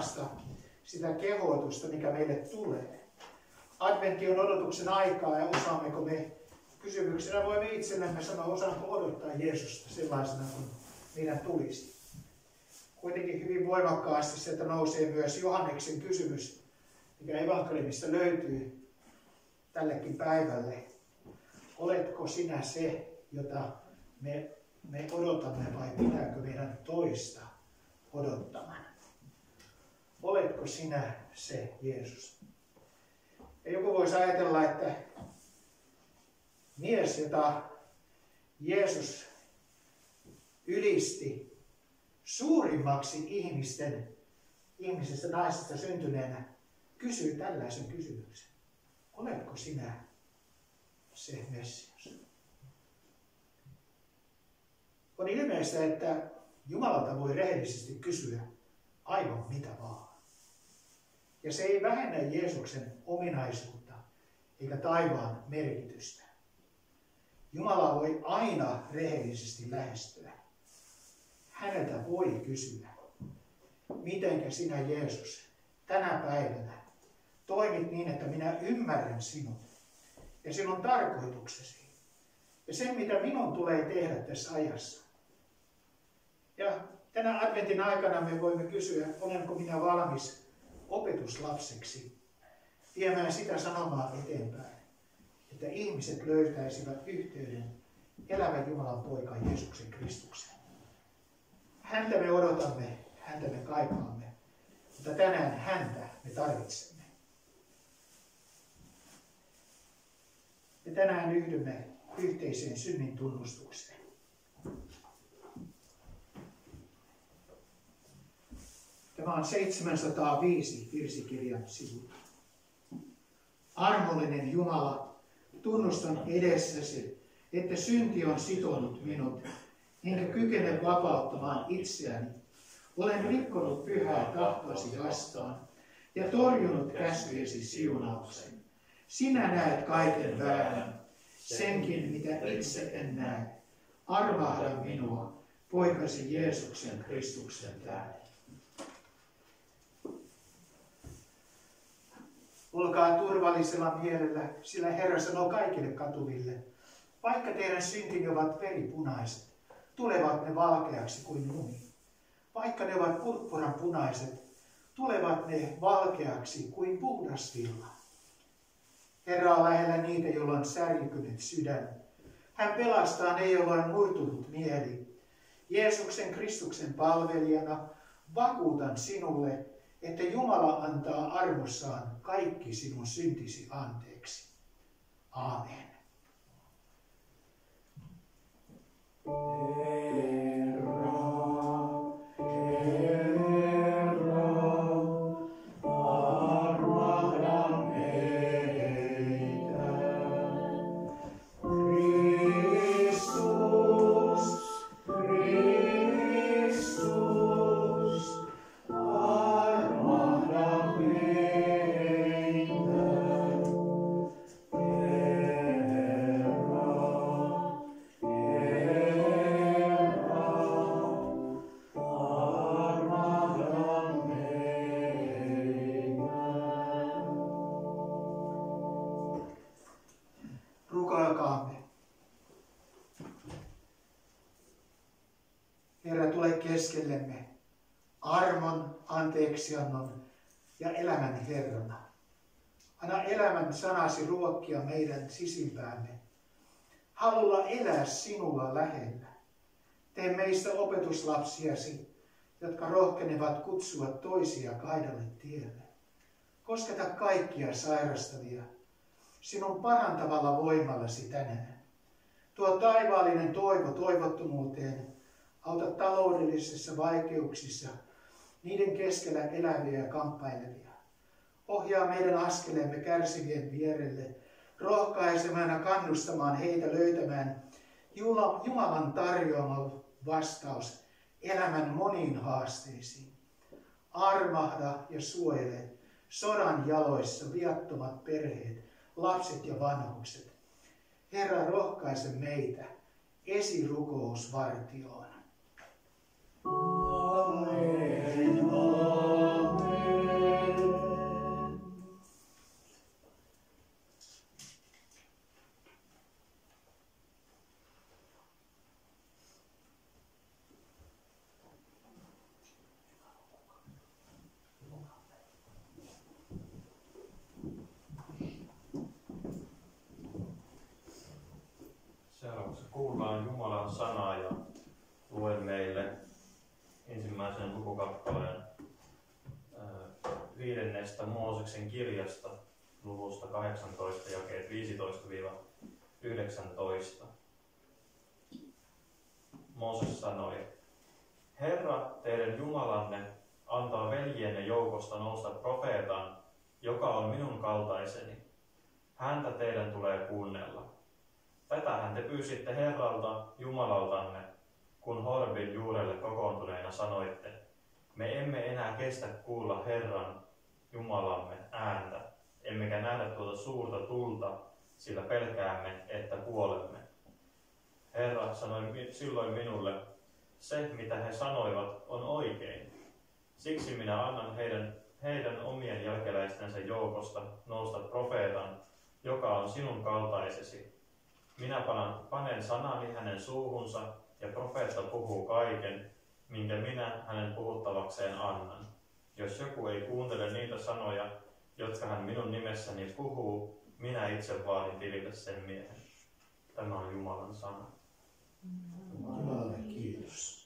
sanasta sitä kehotusta, mikä meille tulee. Adventti on odotuksen aikaa ja osaammeko me kysymyksenä voimme itsellemme sanoa, osaanko odottaa Jeesusta sellaisena kuin meidän tulisi. Kuitenkin hyvin voimakkaasti sieltä nousee myös Johanneksen kysymys, mikä evankeliumista löytyy tällekin päivälle. Oletko sinä se, jota me, me odotamme vai pitääkö meidän toista odottamaan? Oletko sinä se Jeesus? Ja joku voisi ajatella, että mies, jota Jeesus ylisti suurimmaksi ihmisten, ihmisestä naisesta syntyneenä, kysyy tällaisen kysymyksen. Oletko sinä se Messias? On ilmeistä, että Jumalalta voi rehellisesti kysyä aivan mitä vaan. Ja se ei vähennä Jeesuksen ominaisuutta eikä taivaan merkitystä. Jumala voi aina rehellisesti lähestyä. Häneltä voi kysyä, mitenkä sinä Jeesus tänä päivänä toimit niin, että minä ymmärrän sinut ja sinun tarkoituksesi ja sen, mitä minun tulee tehdä tässä ajassa. Ja tänä adventin aikana me voimme kysyä, olenko minä valmis opetuslapseksi viemään sitä sanomaa eteenpäin, että ihmiset löytäisivät yhteyden elävän Jumalan poikan Jeesuksen Kristuksen. Häntä me odotamme, häntä me kaipaamme, mutta tänään häntä me tarvitsemme. Me tänään yhdymme yhteiseen synnin tunnustukseen. Tämä on 705 virsikirjan sivu. Armollinen Jumala, tunnustan edessäsi, että synti on sitonut minut, enkä kykene vapauttamaan itseäni. Olen rikkonut pyhää tahtoasi vastaan ja torjunut käskyjesi siunauksen. Sinä näet kaiken väärän, senkin mitä itse en näe. Armahda minua, poikasi Jeesuksen Kristuksen tähden. Olkaa turvallisella mielellä, sillä Herra sanoo kaikille katuville. Vaikka teidän syntini ovat veripunaiset, tulevat ne valkeaksi kuin lumi. Vaikka ne ovat purppuran punaiset, tulevat ne valkeaksi kuin puhdas villa. Herra on lähellä niitä, joilla on särkynyt sydän. Hän pelastaa ne, joilla on murtunut mieli. Jeesuksen Kristuksen palvelijana vakuutan sinulle, että Jumala antaa armossaan kaikki sinun syntisi anteeksi. Aamen. Rukoilkaamme. Opetuslapsiasi, jotka rohkenevat kutsua toisia kaidalle tielle. Kosketa kaikkia sairastavia sinun parantavalla voimallasi tänään. Tuo taivaallinen toivo toivottomuuteen, auta taloudellisissa vaikeuksissa, niiden keskellä eläviä ja kamppailevia. Ohjaa meidän askeleemme kärsivien vierelle, rohkaisemaan ja kannustamaan heitä löytämään Jumalan tarjoama vastaus elämän moniin haasteisiin. Armahda ja suojele sodan jaloissa viattomat perheet, lapset ja vanhukset. Herra, rohkaise meitä esirukousvartioon. Kaltaiseni. Häntä teidän tulee kuunnella. Tätähän te pyysitte Herralta, Jumalaltanne, kun Horbin juurelle kokoontuneena sanoitte, me emme enää kestä kuulla Herran, Jumalamme ääntä, emmekä nähdä tuota suurta tulta, sillä pelkäämme, että kuolemme. Herra sanoi silloin minulle, se mitä he sanoivat on oikein. Siksi minä annan heidän, heidän omien jälkeläistensä joukosta nousta profeetan, joka on sinun kaltaisesi. Minä panen, panen sanani hänen suuhunsa, ja profeetta puhuu kaiken, minkä minä hänen puhuttavakseen annan. Jos joku ei kuuntele niitä sanoja, jotka hän minun nimessäni puhuu, minä itse vaadin tilille sen miehen. Tämä on Jumalan sana. Jumalalle kiitos.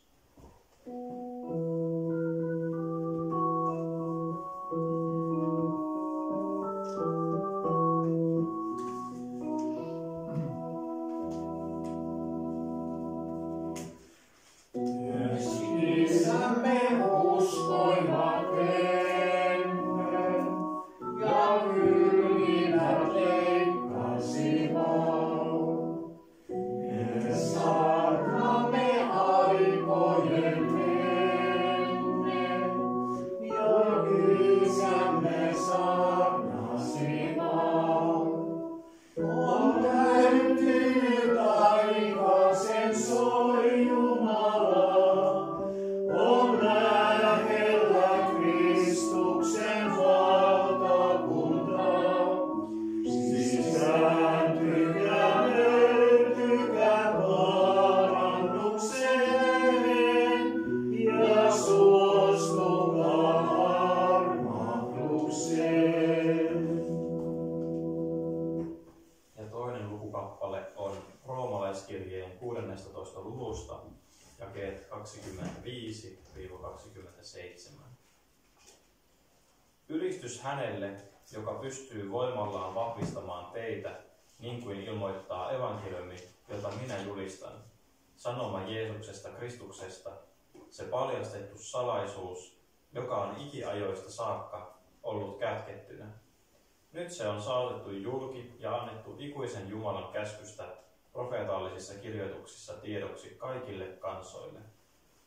Profeetallisissa kirjoituksissa tiedoksi kaikille kansoille,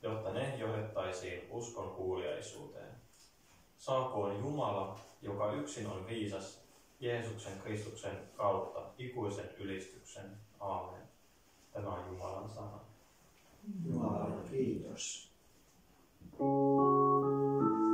jotta ne johdettaisiin uskon kuuliaisuuteen. Saakoon Jumala, joka yksin on viisas, Jeesuksen Kristuksen kautta ikuisen ylistyksen. Aamen. Tämä on Jumalan sana. Jumalalle kiitos. Valmistuu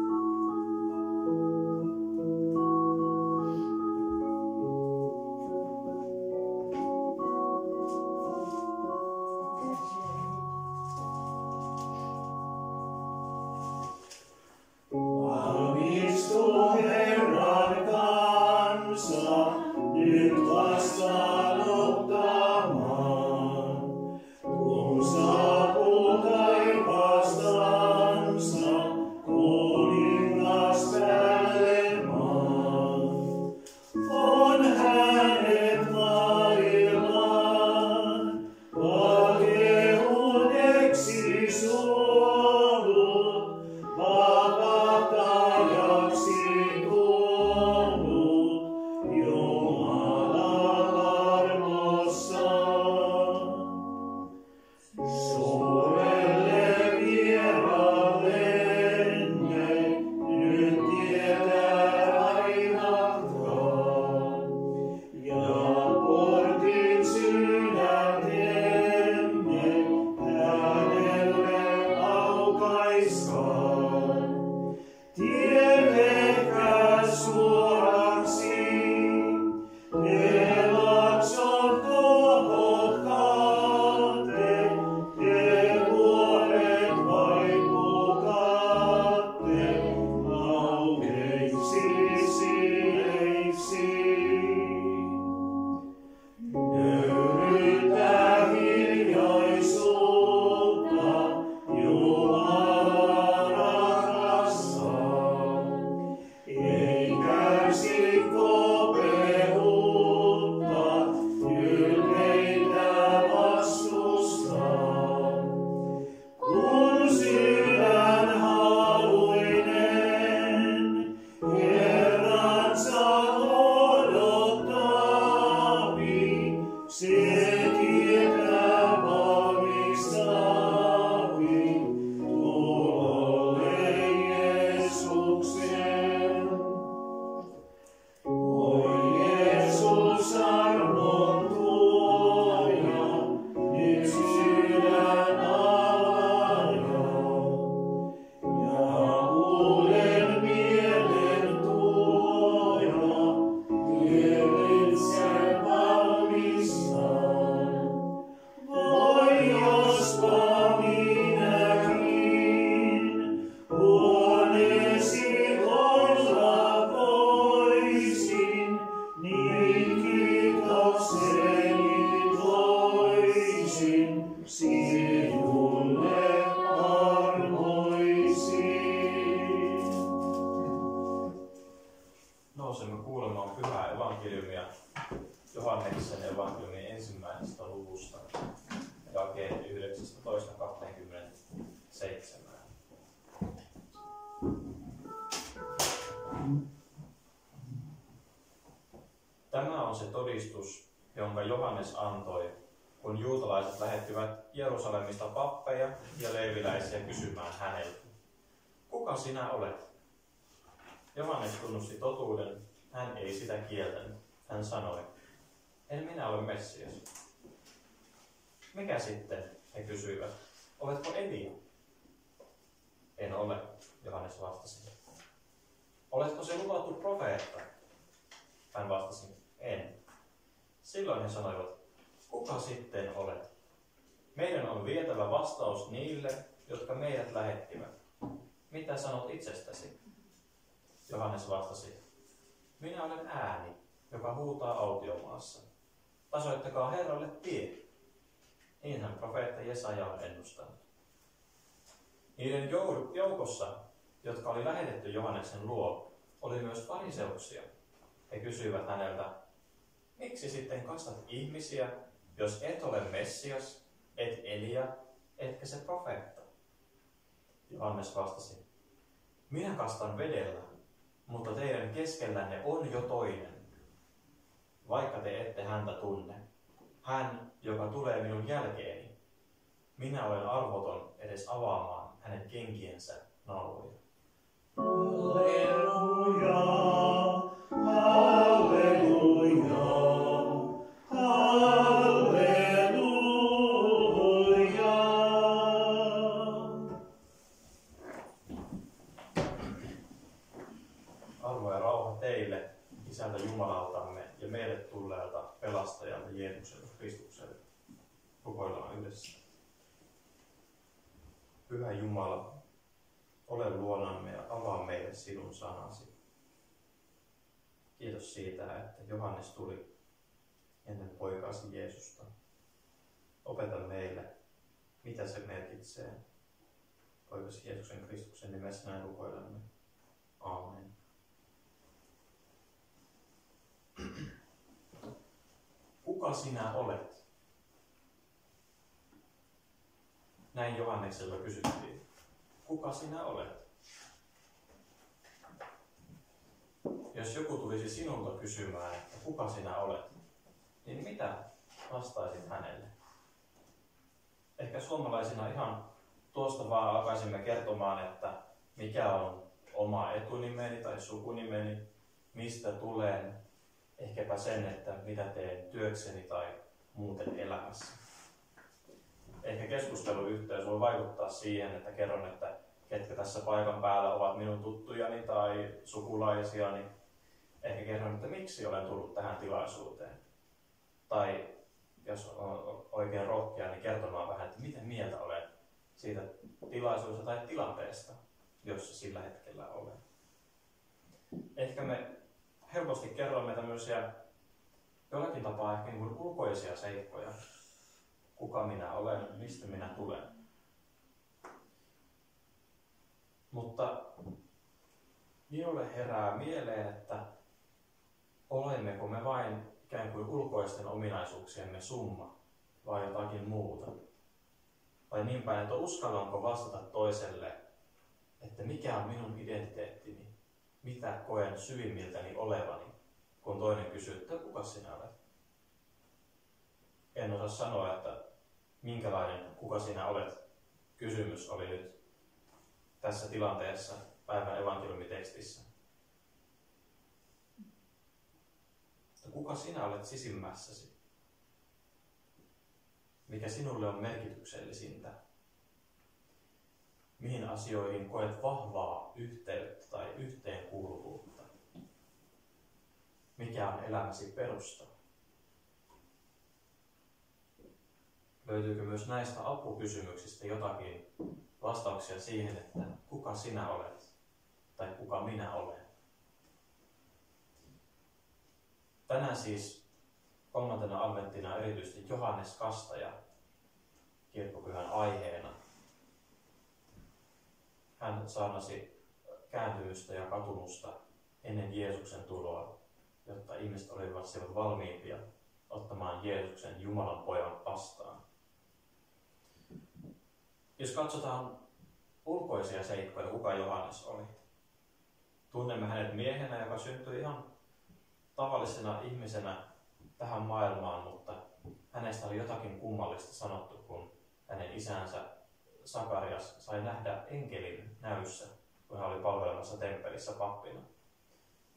sanoivat, kuka sitten olet? Meidän on vietävä vastaus niille, jotka meidät lähettivät. Mitä sanot itsestäsi? Johannes vastasi, minä olen ääni, joka huutaa autiomaassa. Tasoittakaa Herralle tie. Niinhän profeetta Jesaja on ennustanut. Niiden joukossa, jotka oli lähetetty Johanneksen luo, oli myös fariseuksia. He kysyivät häneltä, miksi sitten kastat ihmisiä, jos et ole Messias, et Elia, etkä se profeetta? Johannes vastasi, minä kastan vedellä, mutta teidän keskellänne on jo toinen, vaikka te ette häntä tunne. Hän, joka tulee minun jälkeeni. Minä olen arvoton edes avaamaan hänen kenkiensä nauluja. Halleluja, Jumala, ole luonamme ja avaa meille sinun sanasi. Kiitos siitä, että Johannes tuli ennen poikaasi Jeesusta. Opeta meille, mitä se merkitsee. Poikasi Jeesuksen Kristuksen nimessä näin rukoilemme. Aamen. Kuka sinä olet? Näin Johannekselta kysyttiin. Kuka sinä olet? Jos joku tulisi sinulta kysymään, että kuka sinä olet, niin mitä vastaisit hänelle? Ehkä suomalaisina ihan tuosta vaan alkaisimme kertomaan, että mikä on oma etunimeni tai sukunimeni, mistä tulen, ehkäpä sen, että mitä teen työkseni tai muuten elämässä. Ehkä keskusteluyhteys voi vaikuttaa siihen, että kerron, että ketkä tässä paikan päällä ovat minun tuttujani tai sukulaisiani. Ehkä kerron, että miksi olen tullut tähän tilaisuuteen. Tai jos on oikein rohkea, niin kertomaan vähän, että miten mieltä olen siitä tilaisuudesta tai tilanteesta, jossa sillä hetkellä olen. Ehkä me helposti kerromme tämmöisiä jollakin tapaa ehkä niin kuin ulkoisia seikkoja. Kuka minä olen, mistä minä tulen. Mutta minulle herää mieleen, että olemmeko me vain ikään kuin ulkoisten ominaisuuksiemme summa vai jotakin muuta. Vai niin päin, että uskallanko vastata toiselle, että mikä on minun identiteettini, mitä koen syvimmiltäni olevani, kun toinen kysyy, että kuka sinä olet. En osaa sanoa, että minkälainen kuka sinä olet kysymys oli nyt tässä tilanteessa päivän evankeliumitekstissä. Kuka sinä olet sisimmässäsi? Mikä sinulle on merkityksellisintä? Mihin asioihin koet vahvaa yhteyttä tai yhteenkuuluvuutta? Mikä on elämäsi perusta? Löytyykö myös näistä apukysymyksistä jotakin vastauksia siihen, että kuka sinä olet tai kuka minä olen? Tänään siis kolmantena adventtina erityisesti Johannes Kastaja kirkkopyhän aiheena. Hän saarnasi kääntymystä ja katumusta ennen Jeesuksen tuloa jotta ihmiset olivat valmiimpia ottamaan Jeesuksen Jumalan pojan vastaan. Jos katsotaan ulkoisia seikkoja, kuka Johannes oli. Tunnemme hänet miehenä, joka syntyi ihan tavallisena ihmisenä tähän maailmaan, mutta hänestä oli jotakin kummallista sanottu, kun hänen isänsä Sakarias sai nähdä enkelin näyssä, kun hän oli palvelemassa temppelissä pappina.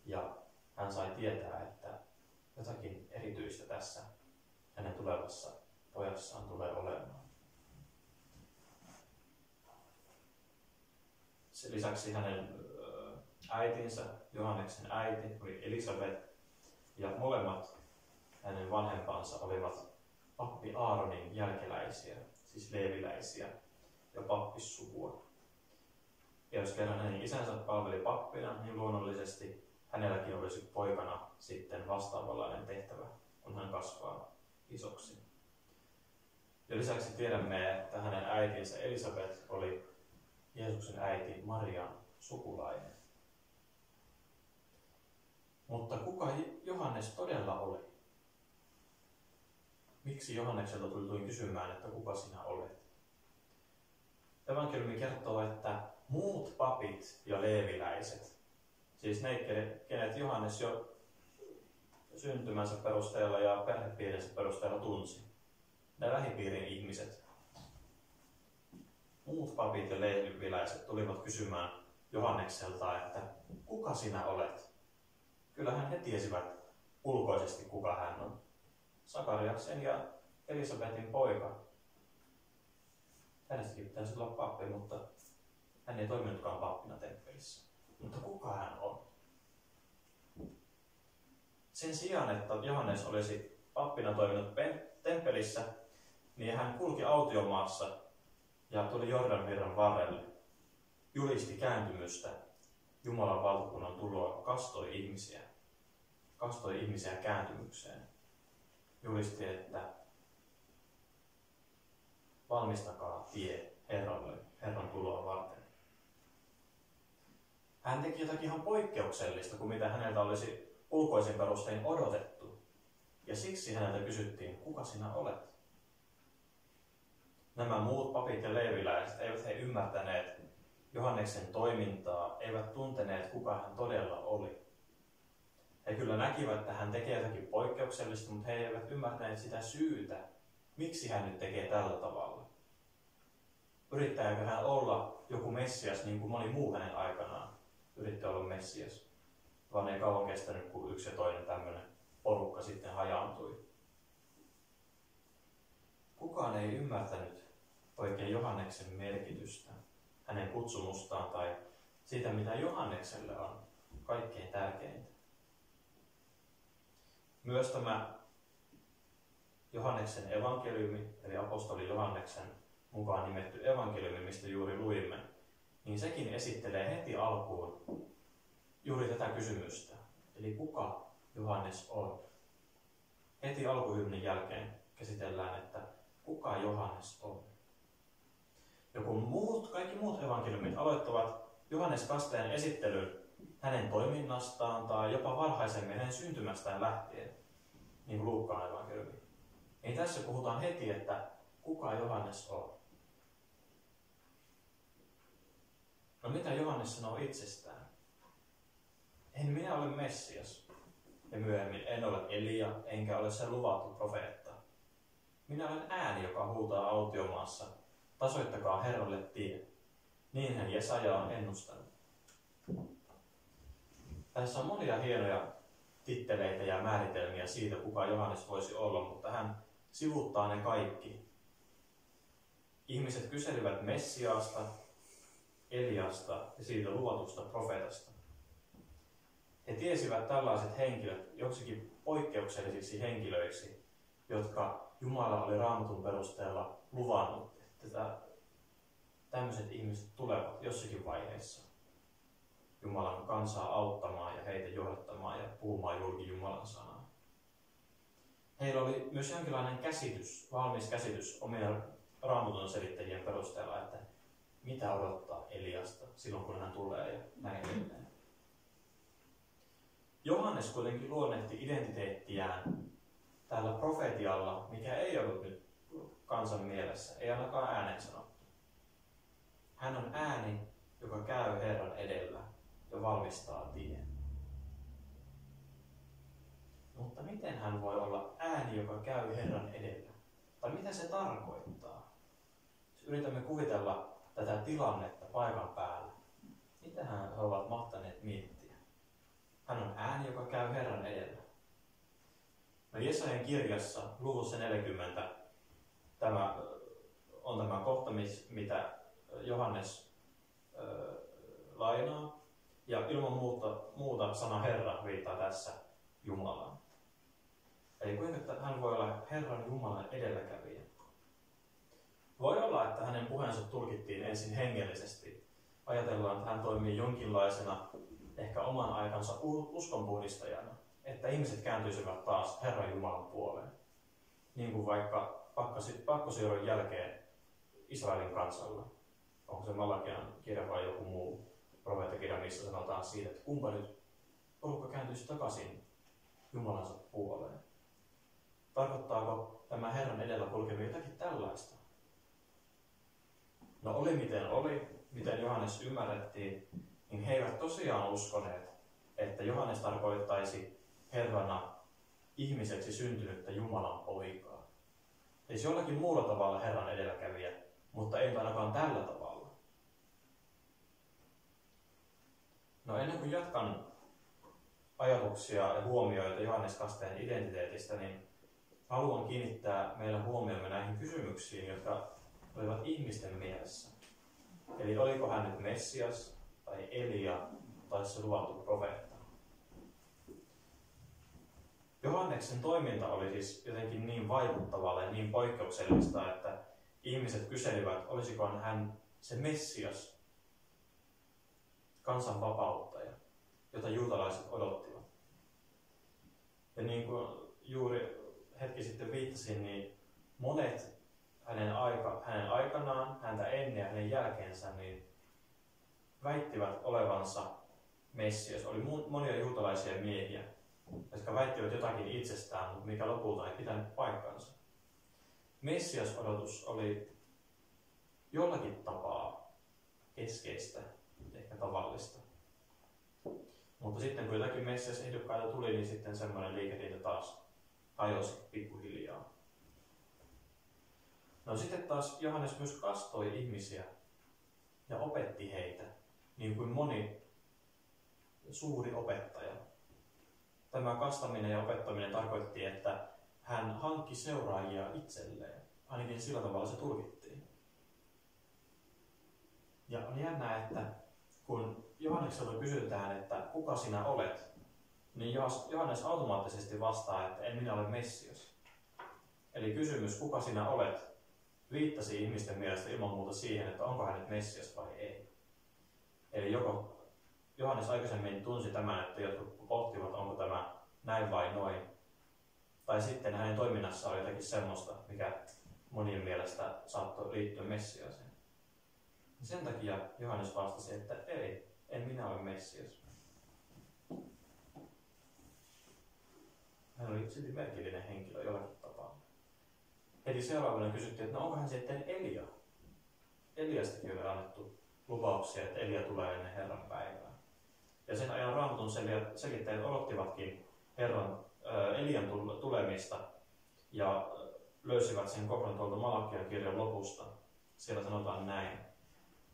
Ja hän sai tietää, että jotakin erityistä tässä hänen tulevassa pojassaan tulee olemaan. Sen lisäksi hänen äitinsä, Johanneksen äiti, oli Elisabeth, ja molemmat hänen vanhempansa olivat pappi Aaronin jälkeläisiä, siis leeviläisiä ja pappissukua. Ja jos kerran hänen isänsä palveli pappina, niin luonnollisesti hänelläkin olisi poikana sitten vastaavanlainen tehtävä, kun hän kasvaa isoksi. Ja lisäksi tiedämme, että hänen äitinsä Elisabeth oli Jeesuksen äiti Marian sukulainen. Mutta kuka Johannes todella oli? Miksi Johannekselta tultiin kysymään, että kuka sinä olet? Evankeliumi kertoo, että muut papit ja leeviläiset, siis ne, kenet Johannes jo syntymänsä perusteella ja perhepiirinsä perusteella tunsi, ne lähipiirin ihmiset, muut papit ja leeviläiset tulivat kysymään Johannekselta, että kuka sinä olet? Kyllähän he tiesivät ulkoisesti, kuka hän on. Sakariaksen ja Elisabetin poika. Hänestäkin pitäisi olla pappi, mutta hän ei toiminutkaan pappina temppelissä. Mutta kuka hän on? Sen sijaan, että Johannes olisi pappina toiminut temppelissä, niin hän kulki autiomaassa ja tuli Jordanvirran varrelle, julisti kääntymystä, Jumalan valtakunnan tuloa, kastoi ihmisiä, kastoi ihmisiä kääntymykseen julisti, että valmistakaa tie Herralle, Herran tuloa varten. Hän teki jotakin ihan poikkeuksellista kuin mitä häneltä olisi ulkoisin perustein odotettu. Ja siksi häneltä kysyttiin, kuka sinä olet? Nämä muut papit ja leiviläiset eivät he ymmärtäneet Johanneksen toimintaa, eivät tunteneet, kuka hän todella oli. He kyllä näkivät, että hän tekee jotakin poikkeuksellista, mutta he eivät ymmärtäneet sitä syytä, miksi hän nyt tekee tällä tavalla. Yrittääkö hän olla joku Messias niin kuin moni muu hänen aikanaan yritti olla Messias? Vaan ei kauan kestänyt, kun yksi ja toinen tämmöinen porukka sitten hajaantui. Kukaan ei ymmärtänyt oikein Johanneksen merkitystä, hänen kutsumustaan tai siitä, mitä Johannekselle on kaikkein tärkeintä. Myös tämä Johanneksen evankeliumi, eli apostoli Johanneksen mukaan nimetty evankeliumi, mistä juuri luimme, niin sekin esittelee heti alkuun juuri tätä kysymystä. Eli kuka Johannes on? Heti alkuhymnin jälkeen käsitellään, että kuka Johannes on. Ja kun muut, kaikki muut evankeliumit aloittavat Johannes Kastajan esittelyn hänen toiminnastaan tai jopa varhaisemmin hänen syntymästään lähtien, niin kuin Luukkaan evankeliumi. Niin tässä puhutaan heti, että kuka Johannes on. No mitä Johannes sanoo itsestään? En minä ole Messias. Ja myöhemmin en ole Elia, enkä ole se luvattu profeetta. Minä olen ääni, joka huutaa autiomaassa. Tasoittakaa Herralle tie. Niinhän Jesaja on ennustanut. Tässä on monia hienoja titteleitä ja määritelmiä siitä, kuka Johannes voisi olla, mutta hän sivuttaa ne kaikki. Ihmiset kyselivät Messiaasta, Eliasta ja siitä luotusta profetasta. He tiesivät tällaiset henkilöt joksikin poikkeuksellisiksi henkilöiksi, jotka Jumala oli raamatun perusteella luvannut, että tämmöiset ihmiset tulevat jossakin vaiheessa. Jumalan kansaa auttamaan ja heitä johdattamaan ja puhumaan julki Jumalan sanaa. Heillä oli myös jonkinlainen käsitys, valmis käsitys omien raamatun selittäjien perusteella, että mitä odottaa Eliasta silloin, kun hän tulee ja näin edelleen. Johannes kuitenkin luonnehti identiteettiään tällä profetialla, mikä ei ollut nyt kansan mielessä, ei ainakaan äänen sanottu. Hän on ääni, joka käy Herran edellä ja valmistaa tien. Mutta miten hän voi olla ääni, joka käy Herran edellä? Tai mitä se tarkoittaa? Jos yritämme kuvitella tätä tilannetta paikan päällä, mitä he ovat mahtaneet miettiä? Hän on ääni, joka käy Herran edellä. No Jesajan kirjassa, luvussa 40, tämä on tämä kohta, mitä Johannes äh, lainaa. Ja ilman muuta, muuta sana Herra viittaa tässä Jumalaan. Eli kuinka hän voi olla Herran Jumalan edelläkävijä? Voi olla, että hänen puheensa tulkittiin ensin hengellisesti. Ajatellaan, että hän toimii jonkinlaisena ehkä oman aikansa uskonpuhdistajana, että ihmiset kääntyisivät taas Herran Jumalan puoleen. Niin kuin vaikka pakkosiirron jälkeen Israelin kansalla. Onko se Malakian kirja vai joku muu profeettakirja, missä sanotaan siitä, että kumpa nyt porukka kääntyisi takaisin Jumalansa puoleen. Tarkoittaako tämä Herran edellä kulkeminen jotakin tällaista? No oli miten oli, miten Johannes ymmärrettiin, niin he eivät tosiaan uskoneet, että Johannes tarkoittaisi Herrana ihmiseksi syntynyttä Jumalan poikaa. Siis jollakin muulla tavalla Herran edelläkävijä, mutta ei ainakaan tällä tavalla. No ennen kuin jatkan ajatuksia ja huomioita Johannes Kasteen identiteetistä, niin haluan kiinnittää meidän huomiomme näihin kysymyksiin, jotka olivat ihmisten mielessä. Eli oliko hän nyt Messias tai Elia tai se luvattu profeetta? Johanneksen toiminta oli siis jotenkin niin vaikuttavaa ja niin poikkeuksellista, että ihmiset kyselivät, olisiko hän se Messias, kansan vapauttaja, jota juutalaiset odottivat. Ja niin kuin juuri hetki sitten viittasin, niin monet hänen, aika, hänen aikanaan, häntä ennen ja hänen jälkeensä, niin väittivät olevansa Messias. Oli monia juutalaisia miehiä, jotka väittivät jotakin itsestään, mutta mikä lopulta ei pitänyt paikkansa. Messias-odotus oli jollakin tapaa keskeistä, ehkä tavallista. Mutta sitten kun jotakin Messias-ehdokkaita tuli, niin sitten semmoinen liikehdintä taas hajosi pikkuhiljaa. No sitten taas Johannes myös kastoi ihmisiä ja opetti heitä, niin kuin moni suuri opettaja. Tämä kastaminen ja opettaminen tarkoitti, että hän hankki seuraajia itselleen. Ainakin sillä tavalla se tulkittiin. Ja on jännää, että kun Johannekselta kysytään, että kuka sinä olet, niin Johannes automaattisesti vastaa, että en minä ole Messias. Eli kysymys, kuka sinä olet, viittasi ihmisten mielestä ilman muuta siihen, että onko hän nyt Messias vai ei. Eli joko Johannes aikaisemmin tunsi tämän, että jotkut pohtivat, onko tämä näin vai noin. Tai sitten hänen toiminnassaan oli jotakin semmoista, mikä monien mielestä saattoi liittyä Messiaseen. Sen takia Johannes vastasi, että ei, en minä ole Messias. Hän oli silti merkillinen henkilö jollakin tapaa. Heti seuraavana kysyttiin, että no onko hän sitten Elia? Eliastakin oli annettu lupauksia, että Elia tulee ennen Herran päivää. Ja sen ajan raamatun selittäjät odottivatkin Herran äh, Elian tulemista ja löysivät sen kohdan tuolta Malakian kirjan lopusta. Siellä sanotaan näin.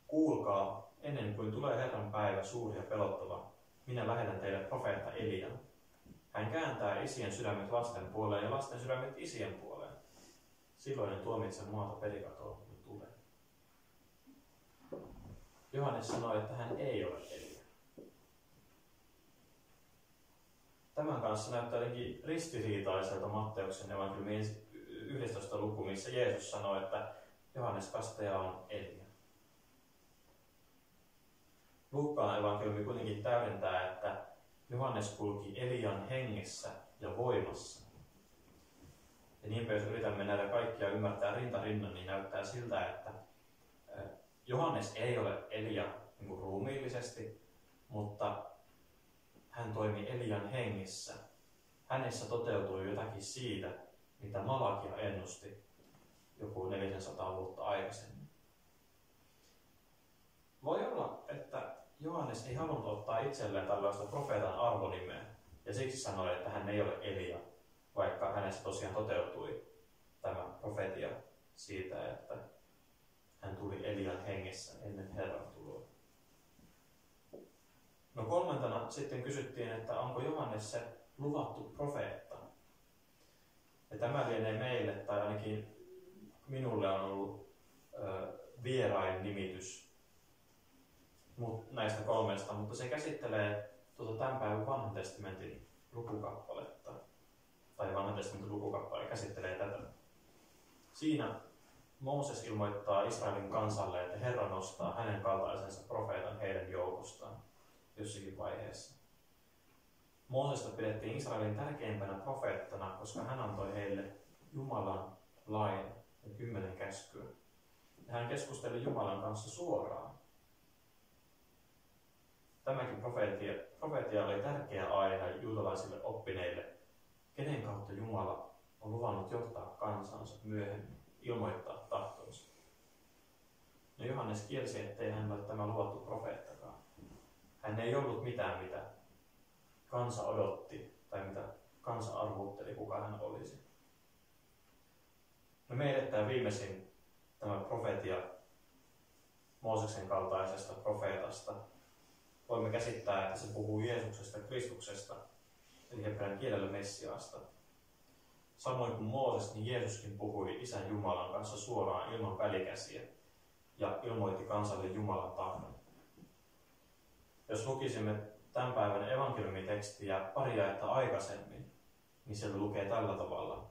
Kuulkaa, ennen kuin tulee Herran päivä suuri ja pelottava, minä lähetän teille profeetta Elian hän kääntää isien sydämet lasten puoleen ja lasten sydämet isien puoleen. Silloin en tuomitse maata perikatoa, kun tulee. Johannes sanoi, että hän ei ole Elia. Tämän kanssa näyttää jotenkin ristiriitaiselta Matteuksen evankeliumin 11. luku, missä Jeesus sanoi, että Johannes kastaja on Elia. Lukkaan evankeliumi kuitenkin täydentää, että Johannes kulki Elian hengessä ja voimassa. Ja niinpä jos yritämme näitä kaikkia ymmärtää rinta rinnan, niin näyttää siltä, että Johannes ei ole Elia niin ruumiillisesti, mutta hän toimi Elian hengissä. Hänessä toteutui jotakin siitä, mitä Malakia ennusti joku 400 vuotta aikaisemmin. Voi olla, että Johannes ei halunnut ottaa itselleen tällaista profeetan arvonimeä, ja siksi sanoi, että hän ei ole Elia, vaikka hänessä tosiaan toteutui tämä profetia siitä, että hän tuli Elian hengessä ennen Herran tuloa. No kolmantena sitten kysyttiin, että onko Johannes se luvattu profeetta. Ja tämä lienee meille, tai ainakin minulle on ollut ö, vierain nimitys näistä kolmesta, mutta se käsittelee tuota tämän päivän vanhan testamentin lukukappaletta. Tai vanhan testamentin lukukappale käsittelee tätä. Siinä Mooses ilmoittaa Israelin kansalle, että Herra nostaa hänen kaltaisensa profeetan heidän joukostaan jossakin vaiheessa. Moosesta pidettiin Israelin tärkeimpänä profeettana, koska hän antoi heille Jumalan lain ja kymmenen käskyä. Ja hän keskusteli Jumalan kanssa suoraan. Tämäkin profeetia, profeetia oli tärkeä aihe juutalaisille oppineille, kenen kautta Jumala on luvannut johtaa kansansa myöhemmin, ilmoittaa tahtonsa. No Johannes kielsi, ettei hän ole tämä luvattu profeettakaan. Hän ei ollut mitään, mitä kansa odotti tai mitä kansa arvuutteli, kuka hän olisi. No meille tämä viimeisin tämä profetia Mooseksen kaltaisesta profeetasta. Voimme käsittää, että se puhuu Jeesuksesta Kristuksesta, eli hebrean kielellä Messiaasta. Samoin kuin Mooses, niin Jeesuskin puhui Isän Jumalan kanssa suoraan ilman välikäsiä ja ilmoitti kansalle Jumalan tahdon. Jos lukisimme tämän päivän evankeliumitekstiä pari jaetta aikaisemmin, niin siellä lukee tällä tavalla.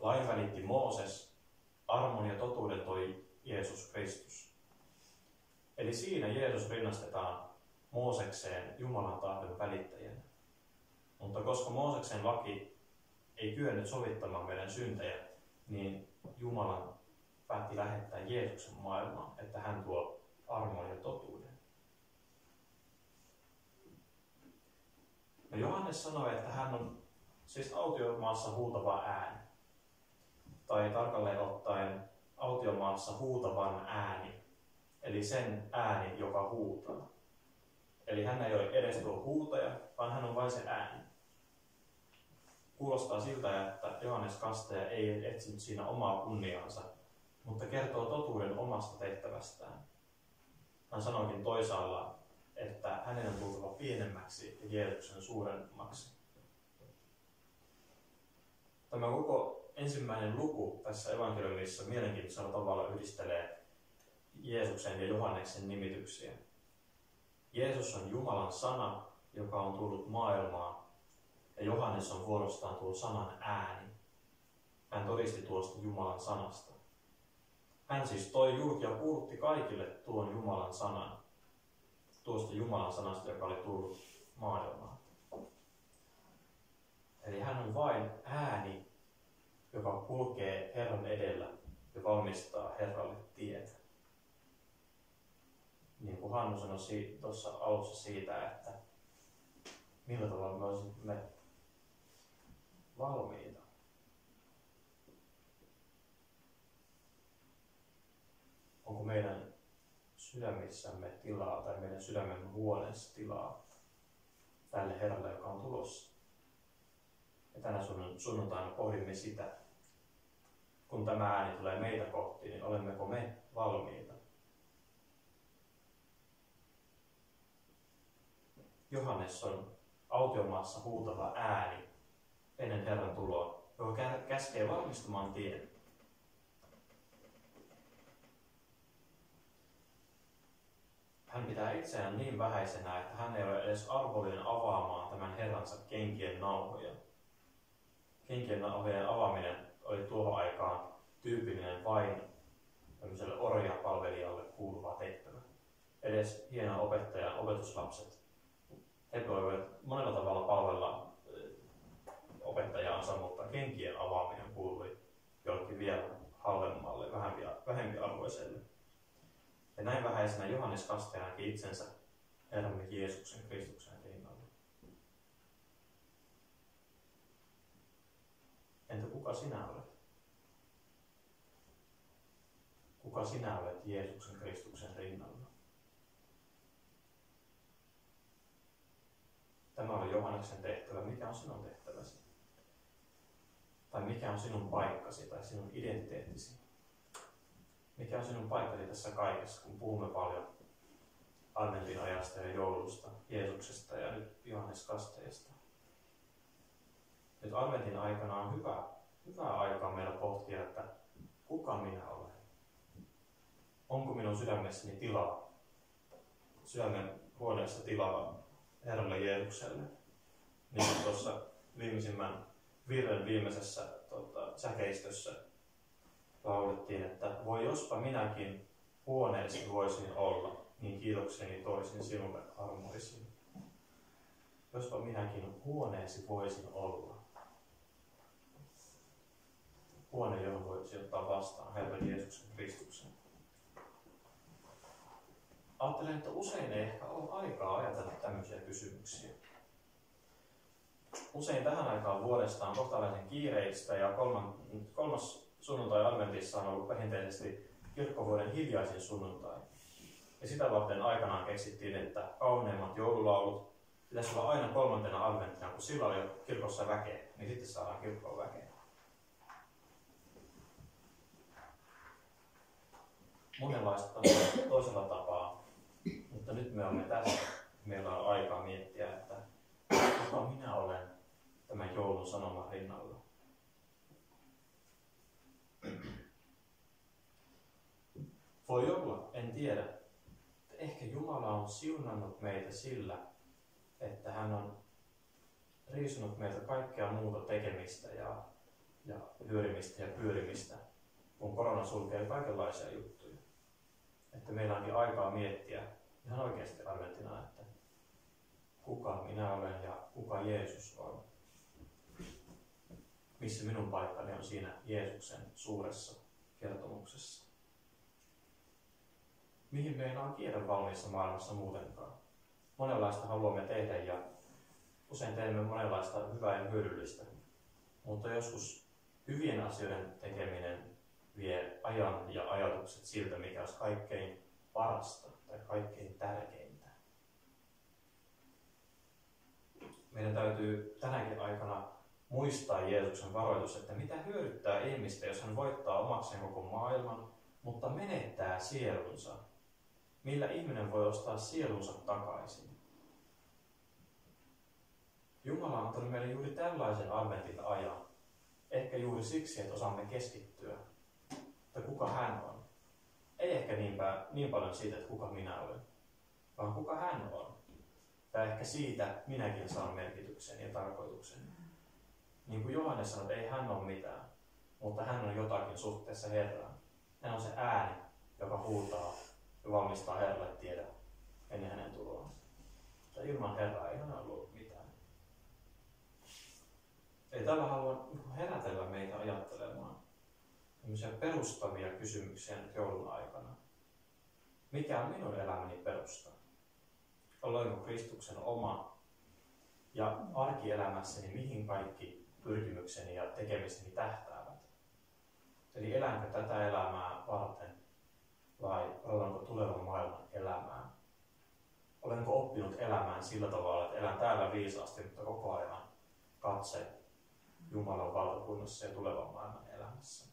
Lain välitti Mooses, armon ja totuuden toi Jeesus Kristus. Eli siinä Jeesus rinnastetaan Moosekseen Jumalan tahdon välittäjänä. Mutta koska Mooseksen laki ei kyennyt sovittamaan meidän syntejä, niin Jumalan päätti lähettää Jeesuksen maailmaan, että hän tuo armon ja totuuden. No Johannes sanoi, että hän on siis autiomaassa huutava ääni. Tai tarkalleen ottaen autiomaassa huutavan ääni. Eli sen ääni, joka huutaa. Eli hän ei ole edes tuo huutaja, vaan hän on vain se ääni. Kuulostaa siltä, että Johannes Kastaja ei etsinyt siinä omaa kunniaansa, mutta kertoo totuuden omasta tehtävästään. Hän sanoikin toisaalla, että hänen on tultava pienemmäksi ja Jeesuksen suuremmaksi. Tämä koko ensimmäinen luku tässä evankeliumissa mielenkiintoisella tavalla yhdistelee Jeesuksen ja Johanneksen nimityksiä. Jeesus on Jumalan sana, joka on tullut maailmaan, ja Johannes on vuorostaan tullut sanan ääni. Hän todisti tuosta Jumalan sanasta. Hän siis toi julki ja puhutti kaikille tuon Jumalan sanan tuosta Jumalan sanasta, joka oli tullut maailmaan. Eli hän on vain ääni, joka kulkee Herran edellä ja valmistaa Herralle tietä. Niin kuin Hannu sanoi tuossa alussa siitä, että millä tavalla me olisimme valmiita. Onko meidän sydämissämme tilaa tai meidän sydämen huoneessa tilaa tälle Herralle, joka on tulossa. Ja tänä sunnuntaina pohdimme sitä, kun tämä ääni tulee meitä kohti, niin olemmeko me valmiita? Johannes on autiomaassa huutava ääni ennen Herran tuloa, joka käskee valmistumaan tien. Hän pitää itseään niin vähäisenä, että hän ei ole edes arvollinen avaamaan tämän herransa kenkien nauhoja. Kenkien nauhojen avaaminen oli tuohon aikaan tyypillinen vain tämmöiselle orjapalvelijalle kuuluva tehtävä. Edes hieno opettajan opetuslapset, he voivat monella tavalla palvella eh, opettajaansa, mutta kenkien avaaminen kuului jollekin vielä halvemmalle, vähempiarvoiselle. Ja näin vähäisenä Johannes kastajaankin itsensä elämme Jeesuksen Kristuksen rinnalla. Entä kuka sinä olet? Kuka sinä olet Jeesuksen Kristuksen rinnalla? Tämä oli Johanneksen tehtävä. Mikä on sinun tehtäväsi? Tai mikä on sinun paikkasi tai sinun identiteettisi? Mikä on sinun paikkasi tässä kaikessa, kun puhumme paljon adventin ajasta ja joulusta, Jeesuksesta ja nyt Johannes Kasteesta? Nyt adventin aikana on hyvä, hyvä aika meillä pohtia, että kuka minä olen? Onko minun sydämessäni tilaa? Sydämen huoneessa tilaa Herralle Jeesukselle. Niin tuossa viimeisimmän virren viimeisessä tota, säkeistössä laulettiin, että voi jospa minäkin huoneesi voisin olla, niin kiitokseni toisin sinulle armoisin. Jospa minäkin huoneesi voisin olla. Huone, johon voisi ottaa vastaan Herra Jeesuksen Kristuksen. Ajattelen, että usein ei ehkä ole aikaa ajatella tämmöisiä kysymyksiä. Usein tähän aikaan vuodesta on kohtalaisen kiireistä ja kolmas sunnuntai adventissa on ollut perinteisesti kirkkovuoden hiljaisin sunnuntai. Ja sitä varten aikanaan keksittiin, että kauneimmat joululaulut pitäisi olla aina kolmantena adventtina, kun silloin on jo kirkossa väkeä, niin sitten saadaan kirkkoon väkeä. Monenlaista toisella tapaa, mutta nyt me olemme tässä. Meillä on aikaa miettiä, että kuka minä olen tämän joulun sanoman rinnalla. Voi olla, en tiedä. Ehkä Jumala on siunannut meitä sillä, että hän on riisunut meiltä kaikkea muuta tekemistä ja, ja hyörimistä ja pyörimistä, kun korona sulkee kaikenlaisia juttuja. Että meillä onkin aikaa miettiä ihan oikeasti adventina, että kuka minä olen ja kuka Jeesus on. Missä minun paikkani on siinä Jeesuksen suuressa kertomuksessa. Mihin meillä on kiire valmiissa maailmassa muutenkaan. Monenlaista haluamme tehdä ja usein teemme monenlaista hyvää ja hyödyllistä. Mutta joskus hyvien asioiden tekeminen vie ajan ja ajatukset siltä, mikä olisi kaikkein parasta tai kaikkein tärkeintä. Meidän täytyy tänäkin aikana muistaa Jeesuksen varoitus, että mitä hyödyttää ihmistä, jos hän voittaa omakseen koko maailman, mutta menettää sielunsa. Millä ihminen voi ostaa sielunsa takaisin? Jumala on antanut meille juuri tällaisen adventin ajan. Ehkä juuri siksi, että osaamme keskittyä. Että kuka hän on. Ei ehkä niinpä, niin paljon siitä, että kuka minä olen, vaan kuka hän on. Tai ehkä siitä minäkin saan merkityksen ja tarkoituksen. Niin kuin Johannes sanoi, ei hän ole mitään, mutta hän on jotakin suhteessa Herraan. Hän on se ääni, joka huutaa valmistaa Herralle tiedä ennen hänen tuloaan. Ja ilman Herraa ei hän ollut mitään. Ei tällä halua herätellä meitä ajattelemaan perustavia kysymyksiä nyt joulun aikana. Mikä on minun elämäni perusta? Olenko Kristuksen oma? Ja arkielämässäni mihin kaikki pyrkimykseni ja tekemiseni tähtäävät? Eli elänkö tätä elämää varten vai olenko tulevan maailman elämää? Olenko oppinut elämään sillä tavalla, että elän täällä viisaasti, mutta koko ajan katse Jumalan valtakunnassa ja tulevan maailman elämässä?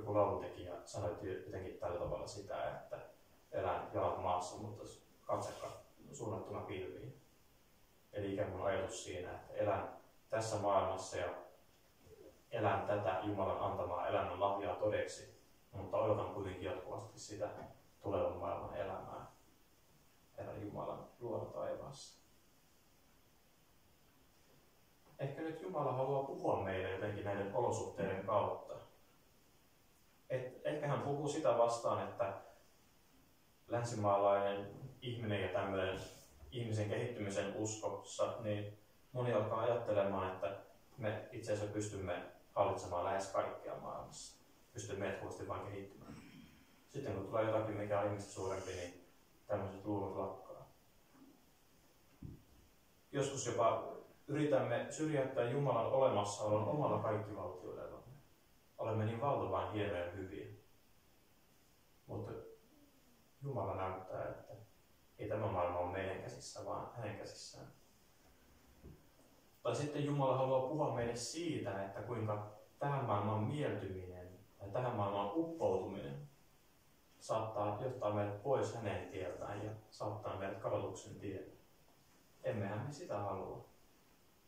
joku laulutekijä sanoi jotenkin tällä tavalla sitä, että elän jalat maassa, mutta katse suunnattuna pilviin. Eli ikään kuin ajatus siinä, että elän tässä maailmassa ja elän tätä Jumalan antamaa elämän lahjaa todeksi, mutta odotan kuitenkin jatkuvasti sitä tulevan maailman elämää Herran Jumalan luona taivaassa. Ehkä nyt Jumala haluaa puhua meille jotenkin näiden olosuhteiden kautta et, ehkä hän puhuu sitä vastaan, että länsimaalainen ihminen ja tämmöinen ihmisen kehittymisen uskossa, niin moni alkaa ajattelemaan, että me itse asiassa pystymme hallitsemaan lähes kaikkea maailmassa. Pystymme jatkuvasti vain kehittymään. Sitten kun tulee jotakin, mikä on ihmistä suurempi, niin tämmöiset luulot lakkaa. Joskus jopa yritämme syrjäyttää Jumalan olemassaolon omalla kaikkivaltiudellamme. Olemme niin valtavan hienoja ja hyviä. Mutta Jumala näyttää, että ei tämä maailma ole meidän käsissä, vaan hänen käsissään. Tai sitten Jumala haluaa puhua meille siitä, että kuinka tähän maailmaan mieltyminen ja tähän maailmaan uppoutuminen saattaa johtaa meidät pois hänen tieltään ja saattaa meidät kadotuksen tielle. Emmehän me sitä halua.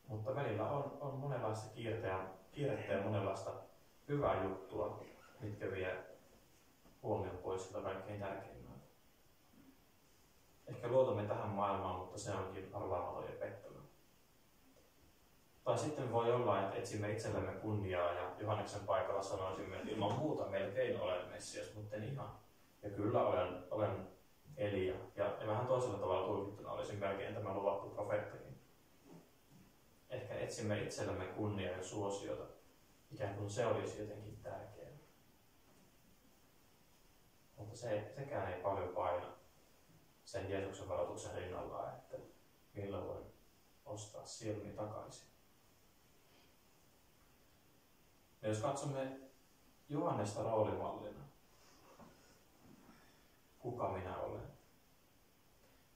Mutta välillä on, on monenlaista kiirteä, kiirettä ja monenlaista hyvää juttua, mitkä vie huomion pois sitä kaikkein tärkeimmältä. Ehkä luotamme tähän maailmaan, mutta se onkin arvaamaton ja pettävä. Tai sitten voi olla, että etsimme itsellemme kunniaa ja Johanneksen paikalla sanoisimme, että ilman muuta melkein olen Messias, mutta en ihan. Ja kyllä olen, olen Elia. Ja, ja vähän toisella tavalla tulkittuna olisin melkein tämä luvattu profeettakin. Ehkä etsimme itsellemme kunniaa ja suosiota, ikään kuin se olisi jotenkin tärkeää. Mutta se, sekään ei paljon paina sen Jeesuksen varoituksen rinnalla, että millä voin ostaa silmi takaisin. Ja jos katsomme Johannesta roolimallina, kuka minä olen?